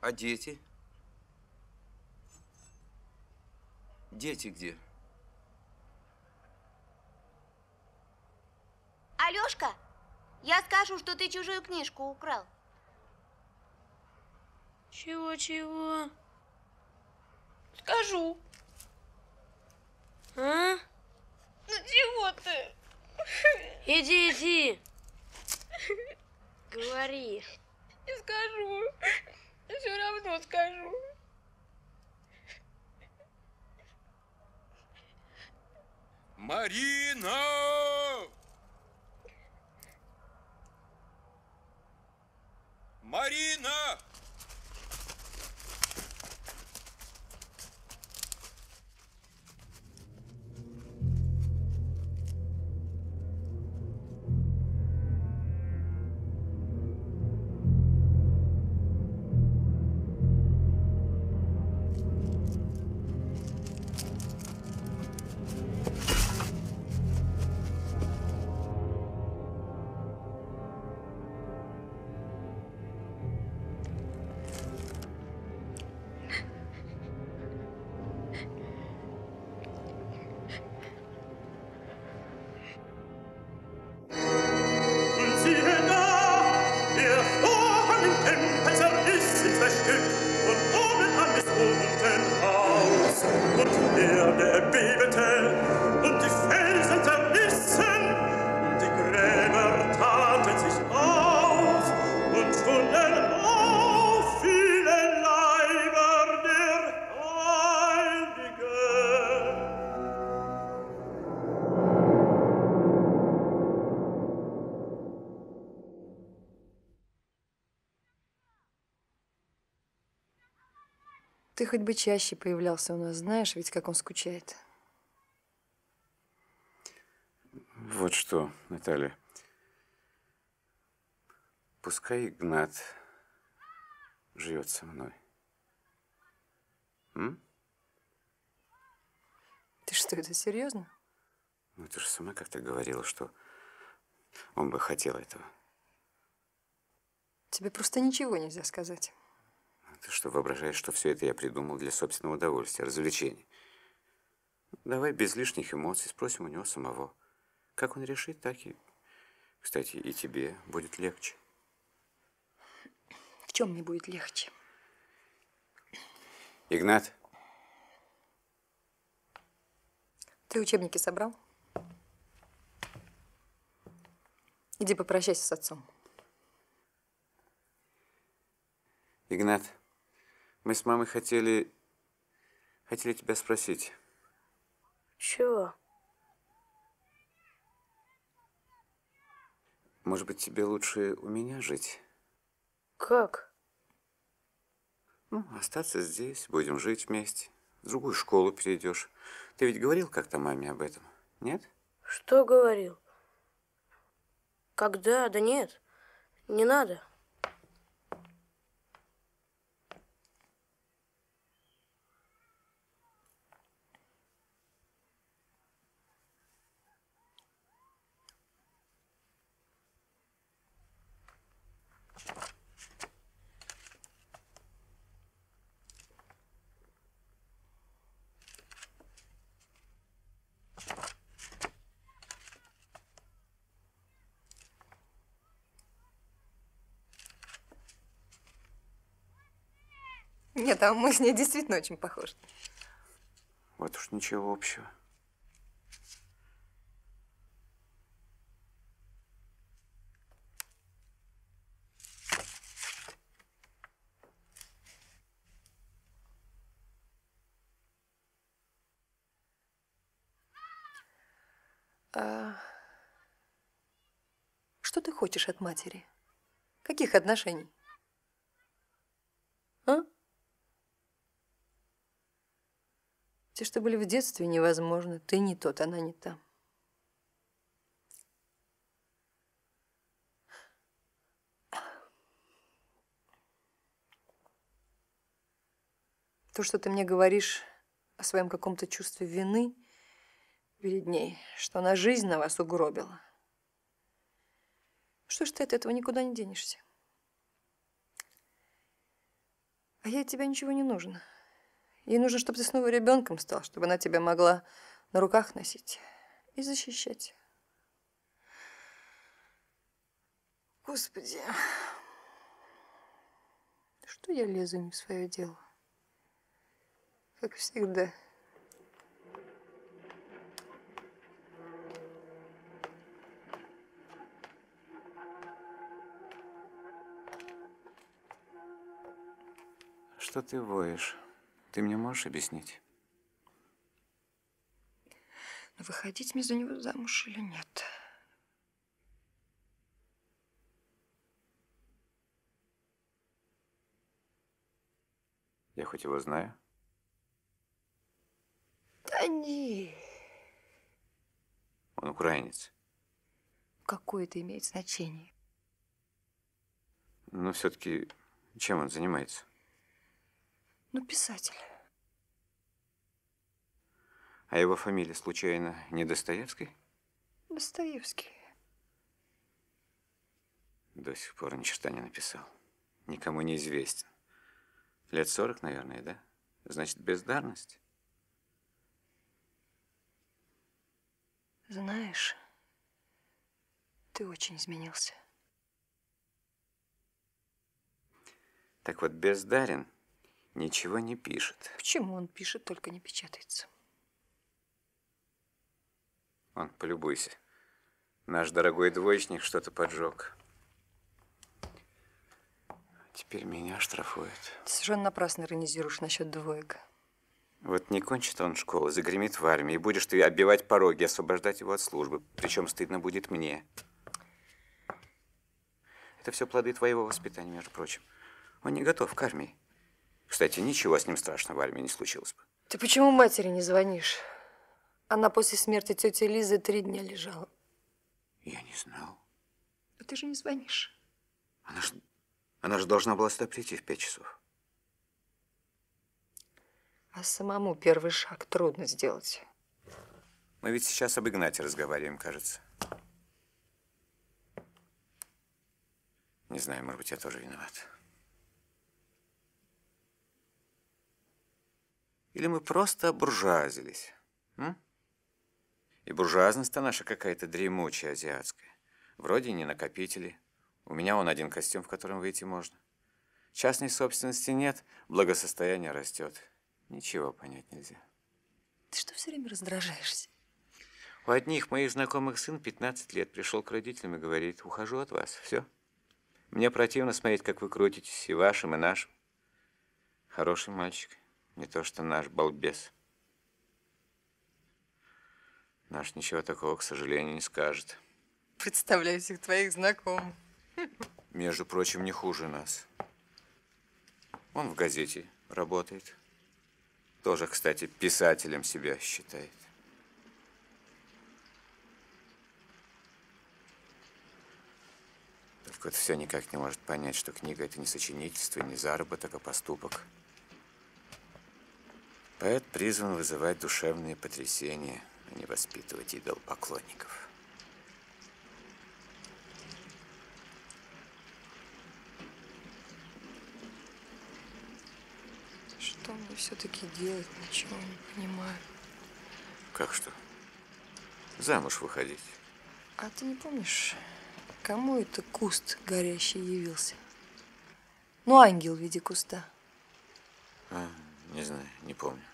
А дети? Дети где? Алёшка, я скажу, что ты чужую книжку украл. Чего-чего? Скажу. А? Ну чего ты? Иди, иди. Говори. Не скажу. Все равно скажу. Марина! Марина! Хоть бы чаще появлялся у нас, знаешь, ведь как он скучает. Вот что, Наталья. Пускай Игнат живет со мной. М? Ты что, это серьезно? Ну, ты же сама как-то говорила, что он бы хотел этого. Тебе просто ничего нельзя сказать. Ты что, воображаешь, что все это я придумал для собственного удовольствия, развлечений? Давай без лишних эмоций спросим у него самого. Как он решит, так и... Кстати, и тебе будет легче. В чем мне будет легче? Игнат, Ты учебники собрал? Иди попрощайся с отцом. Игнат, мы с мамой хотели... Хотели тебя спросить. Чего? Может быть, тебе лучше у меня жить? Как? Ну, остаться здесь, будем жить вместе. В другую школу перейдешь. Ты ведь говорил как-то маме об этом, нет? Что говорил? Когда? Да нет, не надо. Нет, а мы с ней действительно очень похожи. Вот уж ничего общего. А что ты хочешь от матери? Каких отношений? А? Те, что были в детстве, невозможно. Ты не тот, она не та. То, что ты мне говоришь о своем каком-то чувстве вины перед ней, что она жизнь на вас угробила. Что ж ты от этого никуда не денешься? А ей от тебя ничего не нужно. Ей нужно, чтобы ты снова ребенком стал, чтобы она тебя могла на руках носить и защищать. Господи, что я лезу не в свое дело? Как всегда. Что ты воешь? Ты мне можешь объяснить? Но выходить мне за него замуж или нет? Я хоть его знаю? Да не. Он украинец. Какое это имеет значение? Но все-таки чем он занимается? Ну, писатель. А его фамилия, случайно, не Достоевский? Достоевский. До сих пор ни черта не написал. Никому не известен. Лет сорок, наверное, да? Значит, бездарность? Знаешь, ты очень изменился. Так вот, бездарен ничего не пишет. Почему он пишет, только не печатается? Он, полюбуйся. Наш дорогой двоечник что-то поджег. Теперь меня штрафуют. Ты совершенно напрасно иронизируешь насчет двоек. Вот не кончит он школу, загремит в армии, и будешь ты оббивать пороги, освобождать его от службы. Причем стыдно будет мне. Это все плоды твоего воспитания, между прочим. Он не готов к армии. Кстати, ничего с ним страшного в армии не случилось бы. Ты почему матери не звонишь? Она после смерти тети Лизы три дня лежала. Я не знал. А ты же не звонишь. Она же, она же должна была сюда прийти в пять часов. А самому первый шаг трудно сделать. Мы ведь сейчас об Игнате разговариваем, кажется. Не знаю, может быть, я тоже виноват. Или мы просто буржуазились? М? И буржуазность-то наша какая-то дремучая азиатская. Вроде не накопители. У меня он один костюм, в котором выйти можно. Частной собственности нет, благосостояние растет. Ничего понять нельзя. Ты что все время раздражаешься? У одних моих знакомых сын 15 лет пришел к родителям и говорит, ухожу от вас, все. Мне противно смотреть, как вы крутитесь и вашим, и нашим. Хороший мальчик, не то что наш балбес. Наш ничего такого, к сожалению, не скажет. Представляю всех твоих знакомых. Между прочим, не хуже нас. Он в газете работает. Тоже, кстати, писателем себя считает. Только вот все никак не может понять, что книга – это не сочинительство, не заработок, а поступок. Поэт призван вызывать душевные потрясения, не воспитывать идол поклонников. Что мне все-таки делать, ничего не понимаю. Как что? Замуж выходить. А ты не помнишь, кому это куст горящий явился? Ну, ангел в виде куста. А, не знаю, не помню.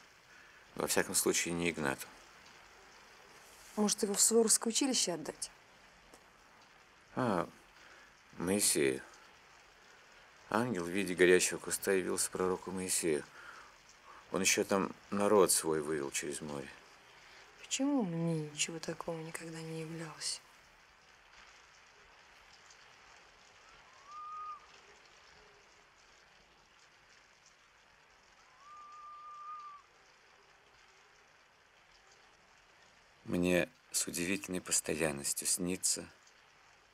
Во всяком случае, не Игнату. Может, его в Суворовское училище отдать? А, Моисею. Ангел в виде горящего куста явился пророку Моисею. Он еще там народ свой вывел через море. Почему мне ничего такого никогда не являлось? Мне с удивительной постоянностью снится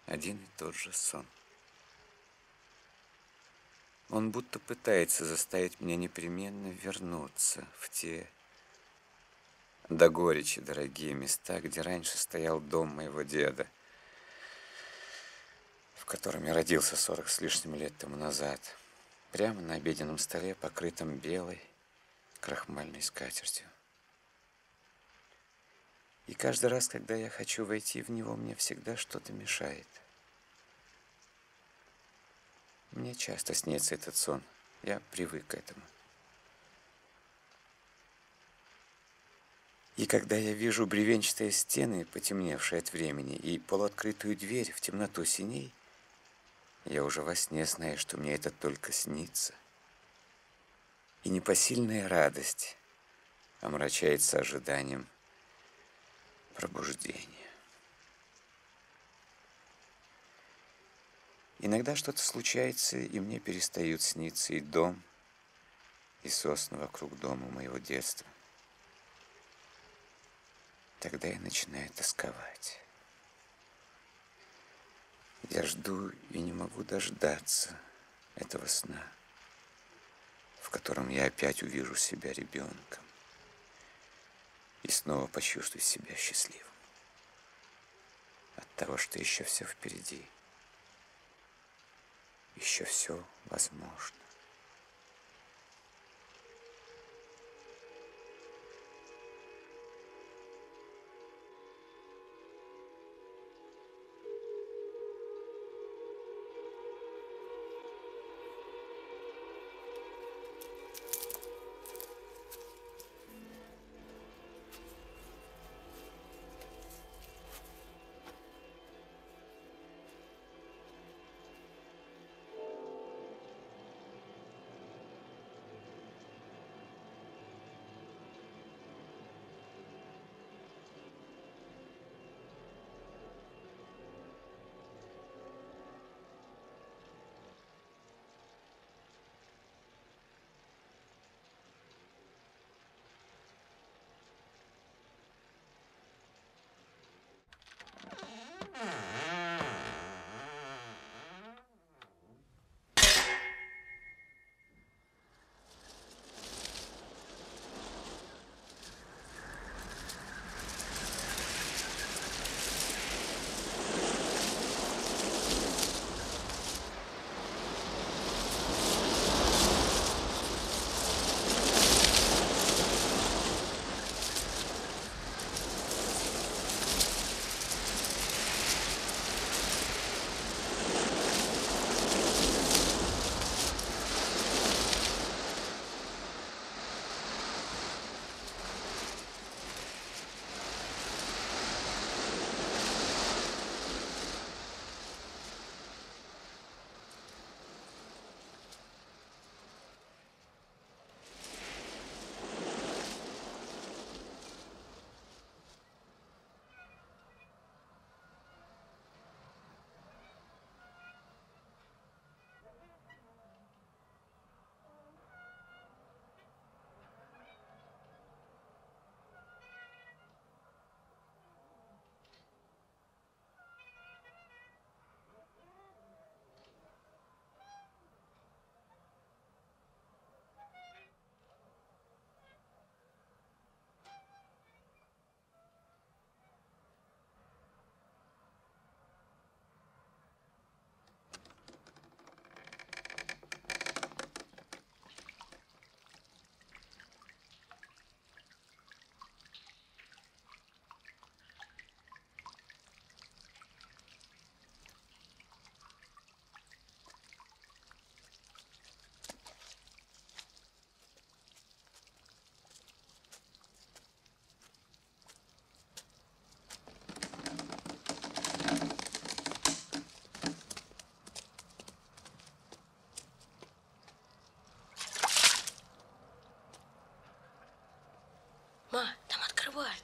один и тот же сон. Он будто пытается заставить меня непременно вернуться в те до горечи дорогие места, где раньше стоял дом моего деда, в котором я родился сорок с лишним лет тому назад, прямо на обеденном столе, покрытом белой крахмальной скатертью. И каждый раз, когда я хочу войти в него, мне всегда что-то мешает. Мне часто снится этот сон. Я привык к этому. И когда я вижу бревенчатые стены, потемневшие от времени, и полуоткрытую дверь в темноту синей, я уже во сне знаю, что мне это только снится. И непосильная радость омрачается ожиданием пробуждения. Иногда что-то случается, и мне перестают сниться и дом, и сосны вокруг дома моего детства. Тогда я начинаю тосковать. Я жду и не могу дождаться этого сна, в котором я опять увижу себя ребенком и снова почувствую себя счастливым от того, что еще все впереди, еще все возможно.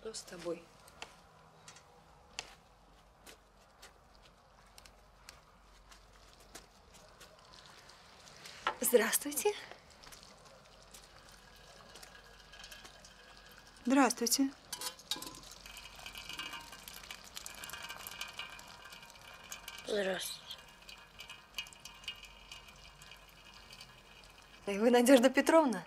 Что с тобой? Здравствуйте. Здравствуйте. Здравствуйте. И вы Надежда Петровна?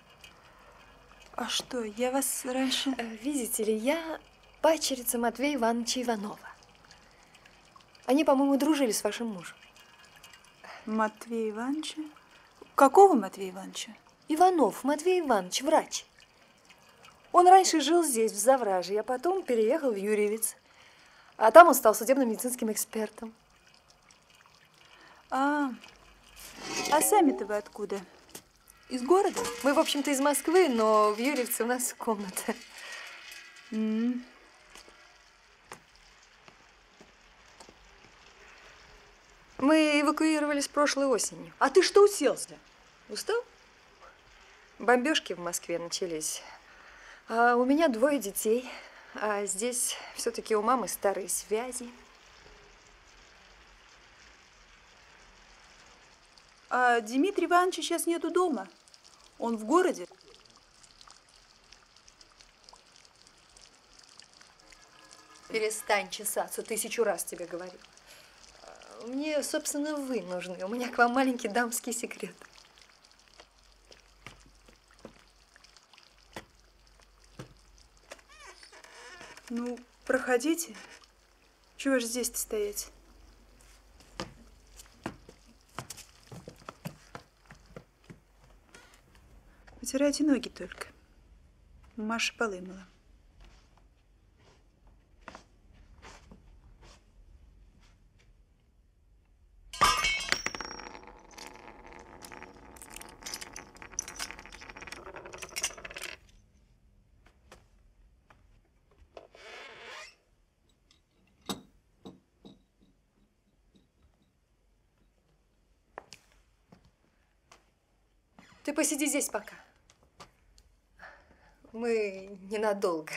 А что, я вас раньше... Э, Видите ли, я пачерица Матвея Ивановича Иванова. Они, по-моему, дружили с вашим мужем. Матвея Ивановича? Какого Матвея Ивановича? Иванов Матвей Иванович, врач. Он раньше жил здесь, в Завраже, а потом переехал в Юрьевец. А там он стал судебно-медицинским экспертом. А, а сами-то вы откуда? Из города? Мы, в общем-то, из Москвы, но в Юрьевце у нас комната. М. Мы эвакуировались прошлой осенью. А ты что уселся? Устал? Бомбежки в Москве начались. А у меня двое детей. А здесь все-таки у мамы старые связи. А Дмитрия Ивановича сейчас нету дома. Он в городе. Перестань чесаться, тысячу раз тебе говорю. Мне, собственно, вы нужны. У меня к вам маленький дамский секрет. Ну, проходите. Чего же здесь-то стоять? Вытирайте ноги только. Маша полы мыла. Ты посиди здесь пока. Мы ненадолго.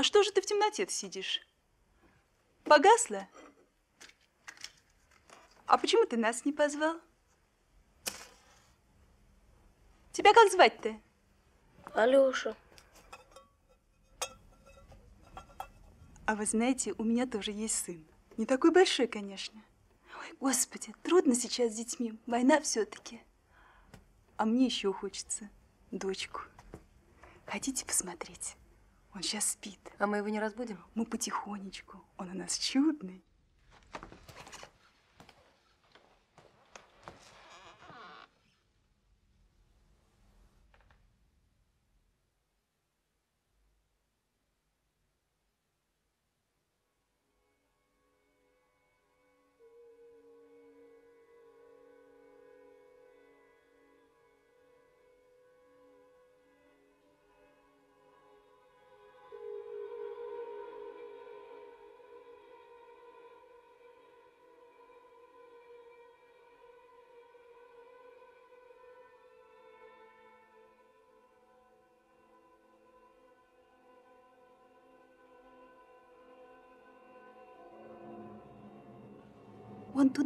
А что же ты в темноте сидишь? Погасла? А почему ты нас не позвал? Тебя как звать-то? Алёша. А вы знаете, у меня тоже есть сын. Не такой большой, конечно. Ой, господи, трудно сейчас с детьми. Война все-таки. А мне еще хочется дочку. Хотите посмотреть? Он сейчас спит. А мы его не разбудим? Мы потихонечку. Он у нас чудный.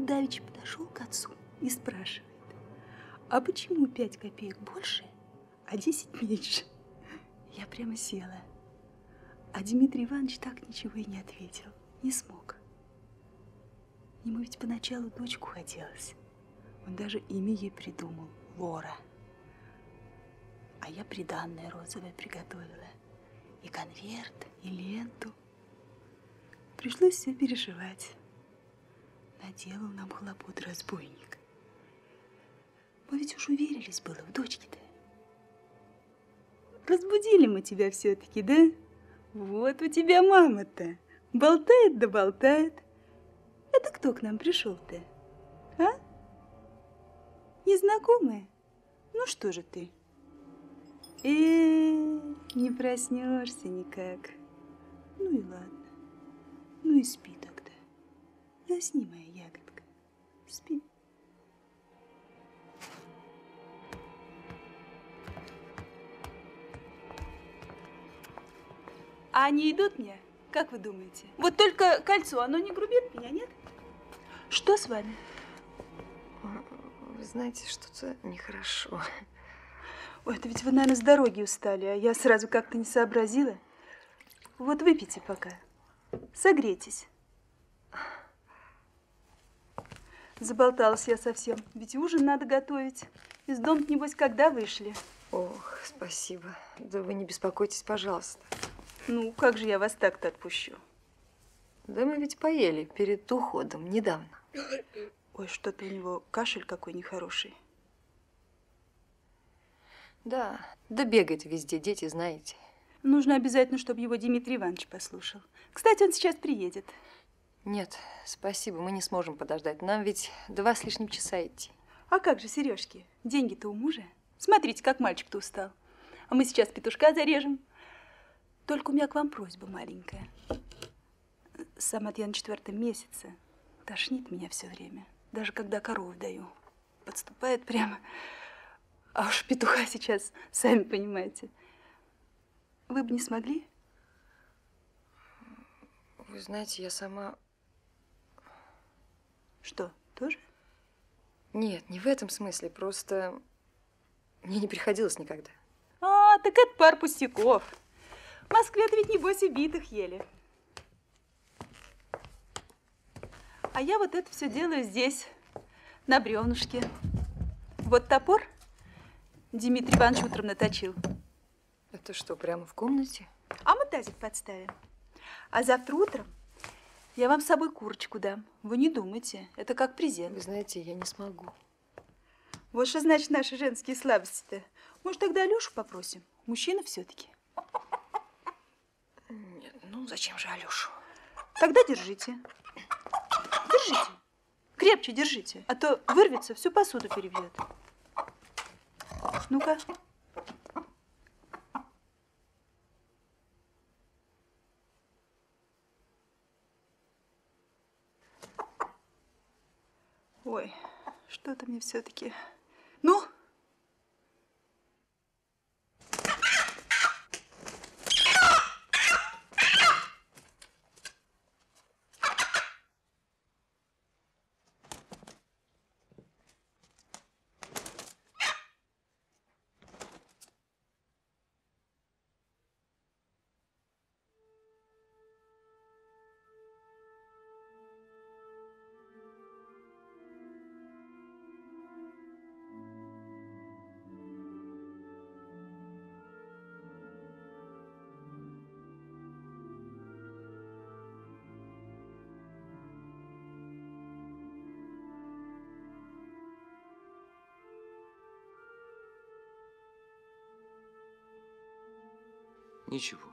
Он давеча подошел к отцу и спрашивает, а почему пять копеек больше, а десять меньше? Я прямо села. А Дмитрий Иванович так ничего и не ответил, не смог. Ему ведь поначалу дочку хотелось. Он даже имя ей придумал – Лора. А я приданное розовое приготовила. И конверт, и ленту. Пришлось все перешивать. Наделал нам хлопот разбойник. Мы ведь уж уверились было в дочке-то. Разбудили мы тебя все-таки, да? Вот у тебя мама-то. Болтает да болтает. Это кто к нам пришел-то? А? Незнакомые? Ну что же ты? Э, не проснешься никак. Ну и ладно. Ну и спи тогда. Засни, моя. Спи. А они идут мне? Как вы думаете? Вот только кольцо, оно не грубит меня, нет? Что с вами? Вы знаете, что-то нехорошо. Ой, это ведь вы, наверное, с дороги устали, а я сразу как-то не сообразила. Вот выпейте пока. Согрейтесь. Заболталась я совсем. Ведь ужин надо готовить. Из дома, небось, когда вышли? Ох, спасибо. Да вы не беспокойтесь, пожалуйста. Ну, как же я вас так-то отпущу? Да мы ведь поели перед уходом недавно. Ой, что-то у него кашель какой нехороший. Да, да бегать везде, дети, знаете. Нужно обязательно, чтобы его Дмитрий Иванович послушал. Кстати, он сейчас приедет. Нет, спасибо, мы не сможем подождать. Нам ведь два с лишним часа идти. А как же, Сережки, деньги-то у мужа. Смотрите, как мальчик-то устал. А мы сейчас петушка зарежем. Только у меня к вам просьба маленькая. Сама я на четвертом месяце. Тошнит меня все время. Даже когда корову даю. Подступает прямо. А уж петуха сейчас, сами понимаете. Вы бы не смогли? Вы знаете, я сама... Что, тоже? Нет, не в этом смысле. Просто мне не приходилось никогда. А, так это пар пустяков. В Москве-то ведь небось убитых ели. А я вот это все делаю здесь, на бревнышке. Вот топор Дмитрий Иванович утром наточил. Это что, прямо в комнате? А мы тазик подставим. А завтра утром я вам с собой курочку дам. Вы не думайте, это как презент. Вы знаете, я не смогу. Вот что значит наши женские слабости-то. Может, тогда Алёшу попросим? Мужчина все-таки. Нет, ну зачем же Алёшу? Тогда держите. Держите. Крепче держите, а то вырвется, всю посуду перебьет. Ну-ка. Ой, что-то мне все-таки. Ничего.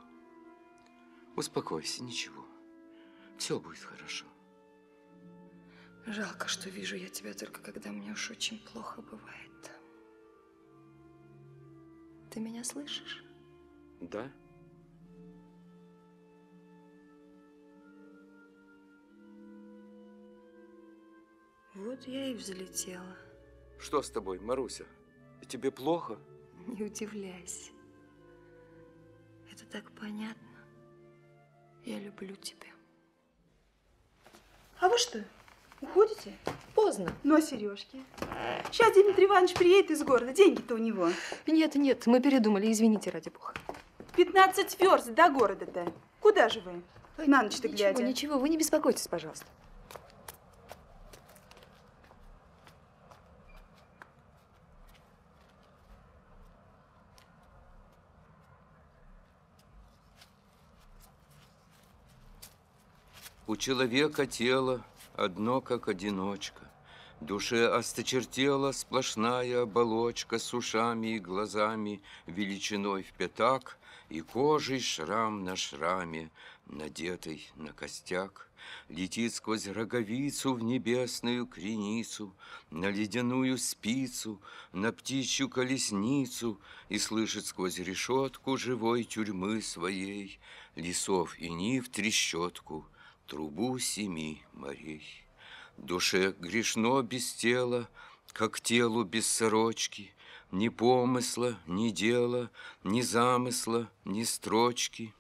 Успокойся, ничего. Все будет хорошо. Жалко, что вижу я тебя только когда мне уж очень плохо бывает. Ты меня слышишь? Да? Вот я и взлетела. Что с тобой, Маруся? Тебе плохо? Не удивляйся. Так понятно. Я люблю тебя. А вы что, уходите? Поздно. Ну, а сережки? Сейчас Дмитрий Иванович приедет из города. Деньги-то у него. Нет, нет, мы передумали. Извините, ради бога. 15 верст до города-то. Куда же вы? На ночь-то Ничего, глядя. ничего, вы не беспокойтесь, пожалуйста. У человека тело одно, как одиночка. Душе осточертела сплошная оболочка с ушами и глазами, величиной в пятак, и кожей шрам на шраме, надетый на костяк. Летит сквозь роговицу в небесную креницу, на ледяную спицу, на птичью колесницу, и слышит сквозь решетку живой тюрьмы своей лесов и нив трещотку, трубу семи морей. Душе грешно без тела, как телу без сорочки, Ни помысла, ни дела, ни замысла, ни строчки.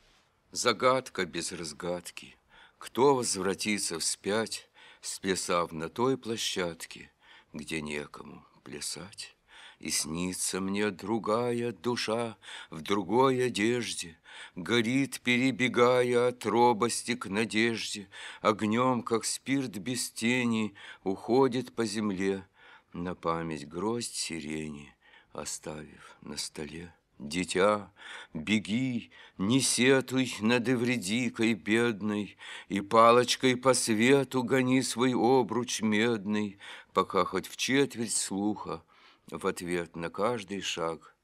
Загадка без разгадки. Кто возвратится вспять, сплясав на той площадке, Где некому плясать? И снится мне другая душа в другой одежде, Горит, перебегая от робости к надежде, Огнем, как спирт без тени, уходит по земле На память гроздь сирени, оставив на столе. Дитя, беги, не сетуй над Эвредикой бедной, И палочкой по свету гони свой обруч медный, Пока хоть в четверть слуха в ответ на каждый шаг.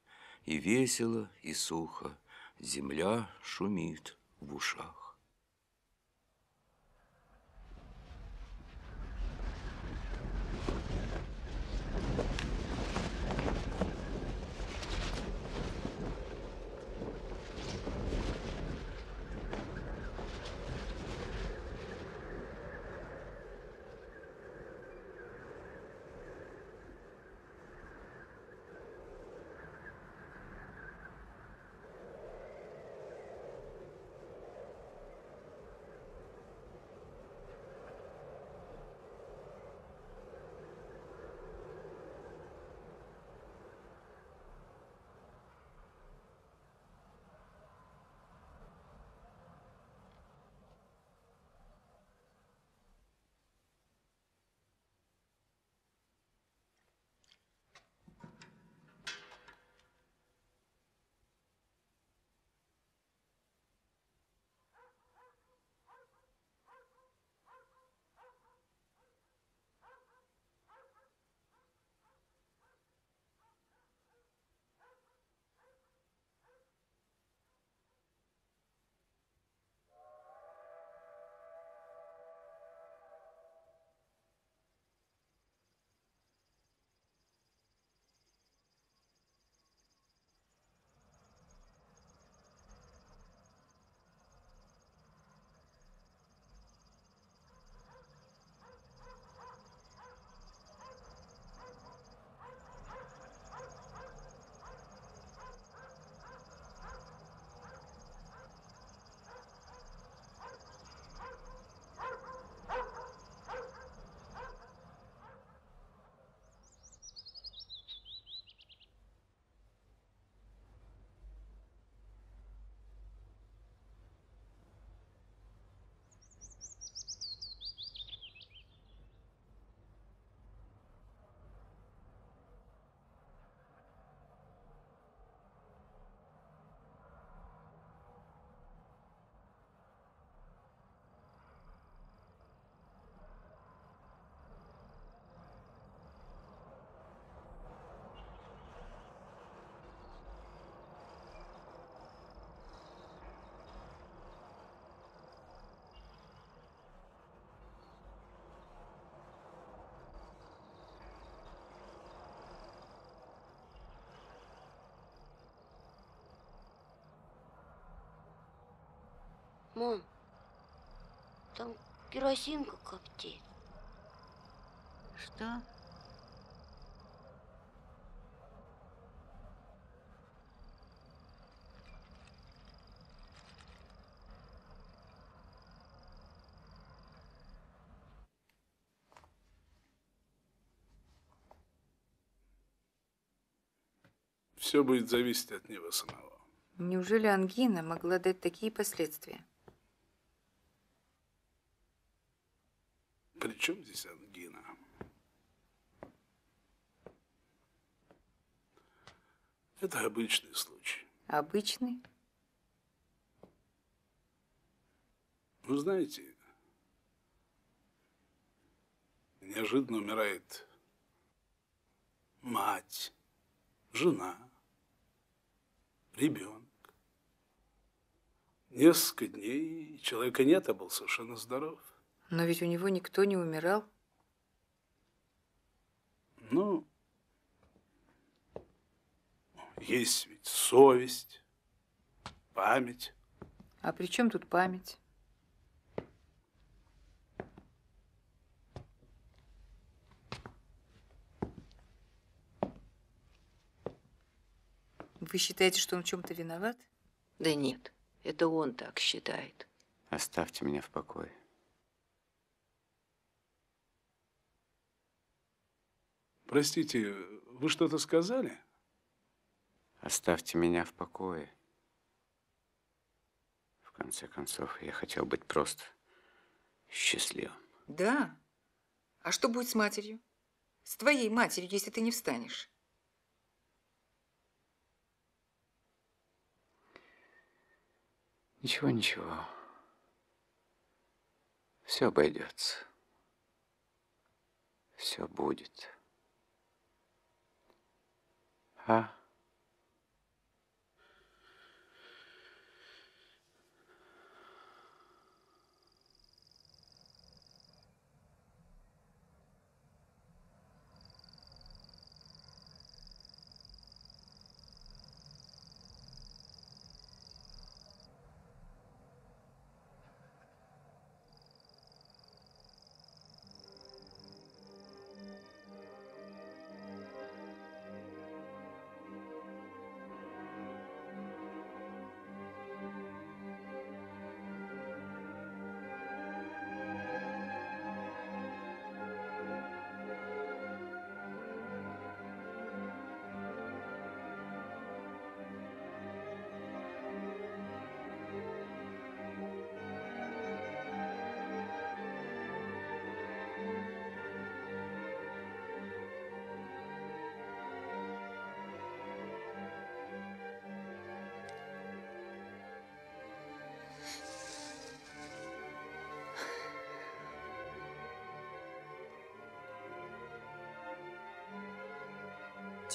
И весело, и сухо земля шумит в ушах. Мам, там керосинка коптит. Что? Все будет зависеть от него самого. Неужели ангина могла дать такие последствия? При чем здесь ангина? Это обычный случай. Обычный? Вы знаете, неожиданно умирает мать, жена, ребенок. Несколько дней человека нет, а был совершенно здоров. Но ведь у него никто не умирал. Ну, есть ведь совесть, память. А при чем тут память? Вы считаете, что он в чем-то виноват? Да нет, это он так считает. Оставьте меня в покое. Простите, вы что-то сказали? Оставьте меня в покое. В конце концов, я хотел быть просто счастливым. Да. А что будет с матерью? С твоей матерью, если ты не встанешь? Ничего, ничего. Все обойдется. Все будет. А?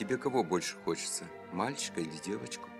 Тебе кого больше хочется, мальчика или девочку?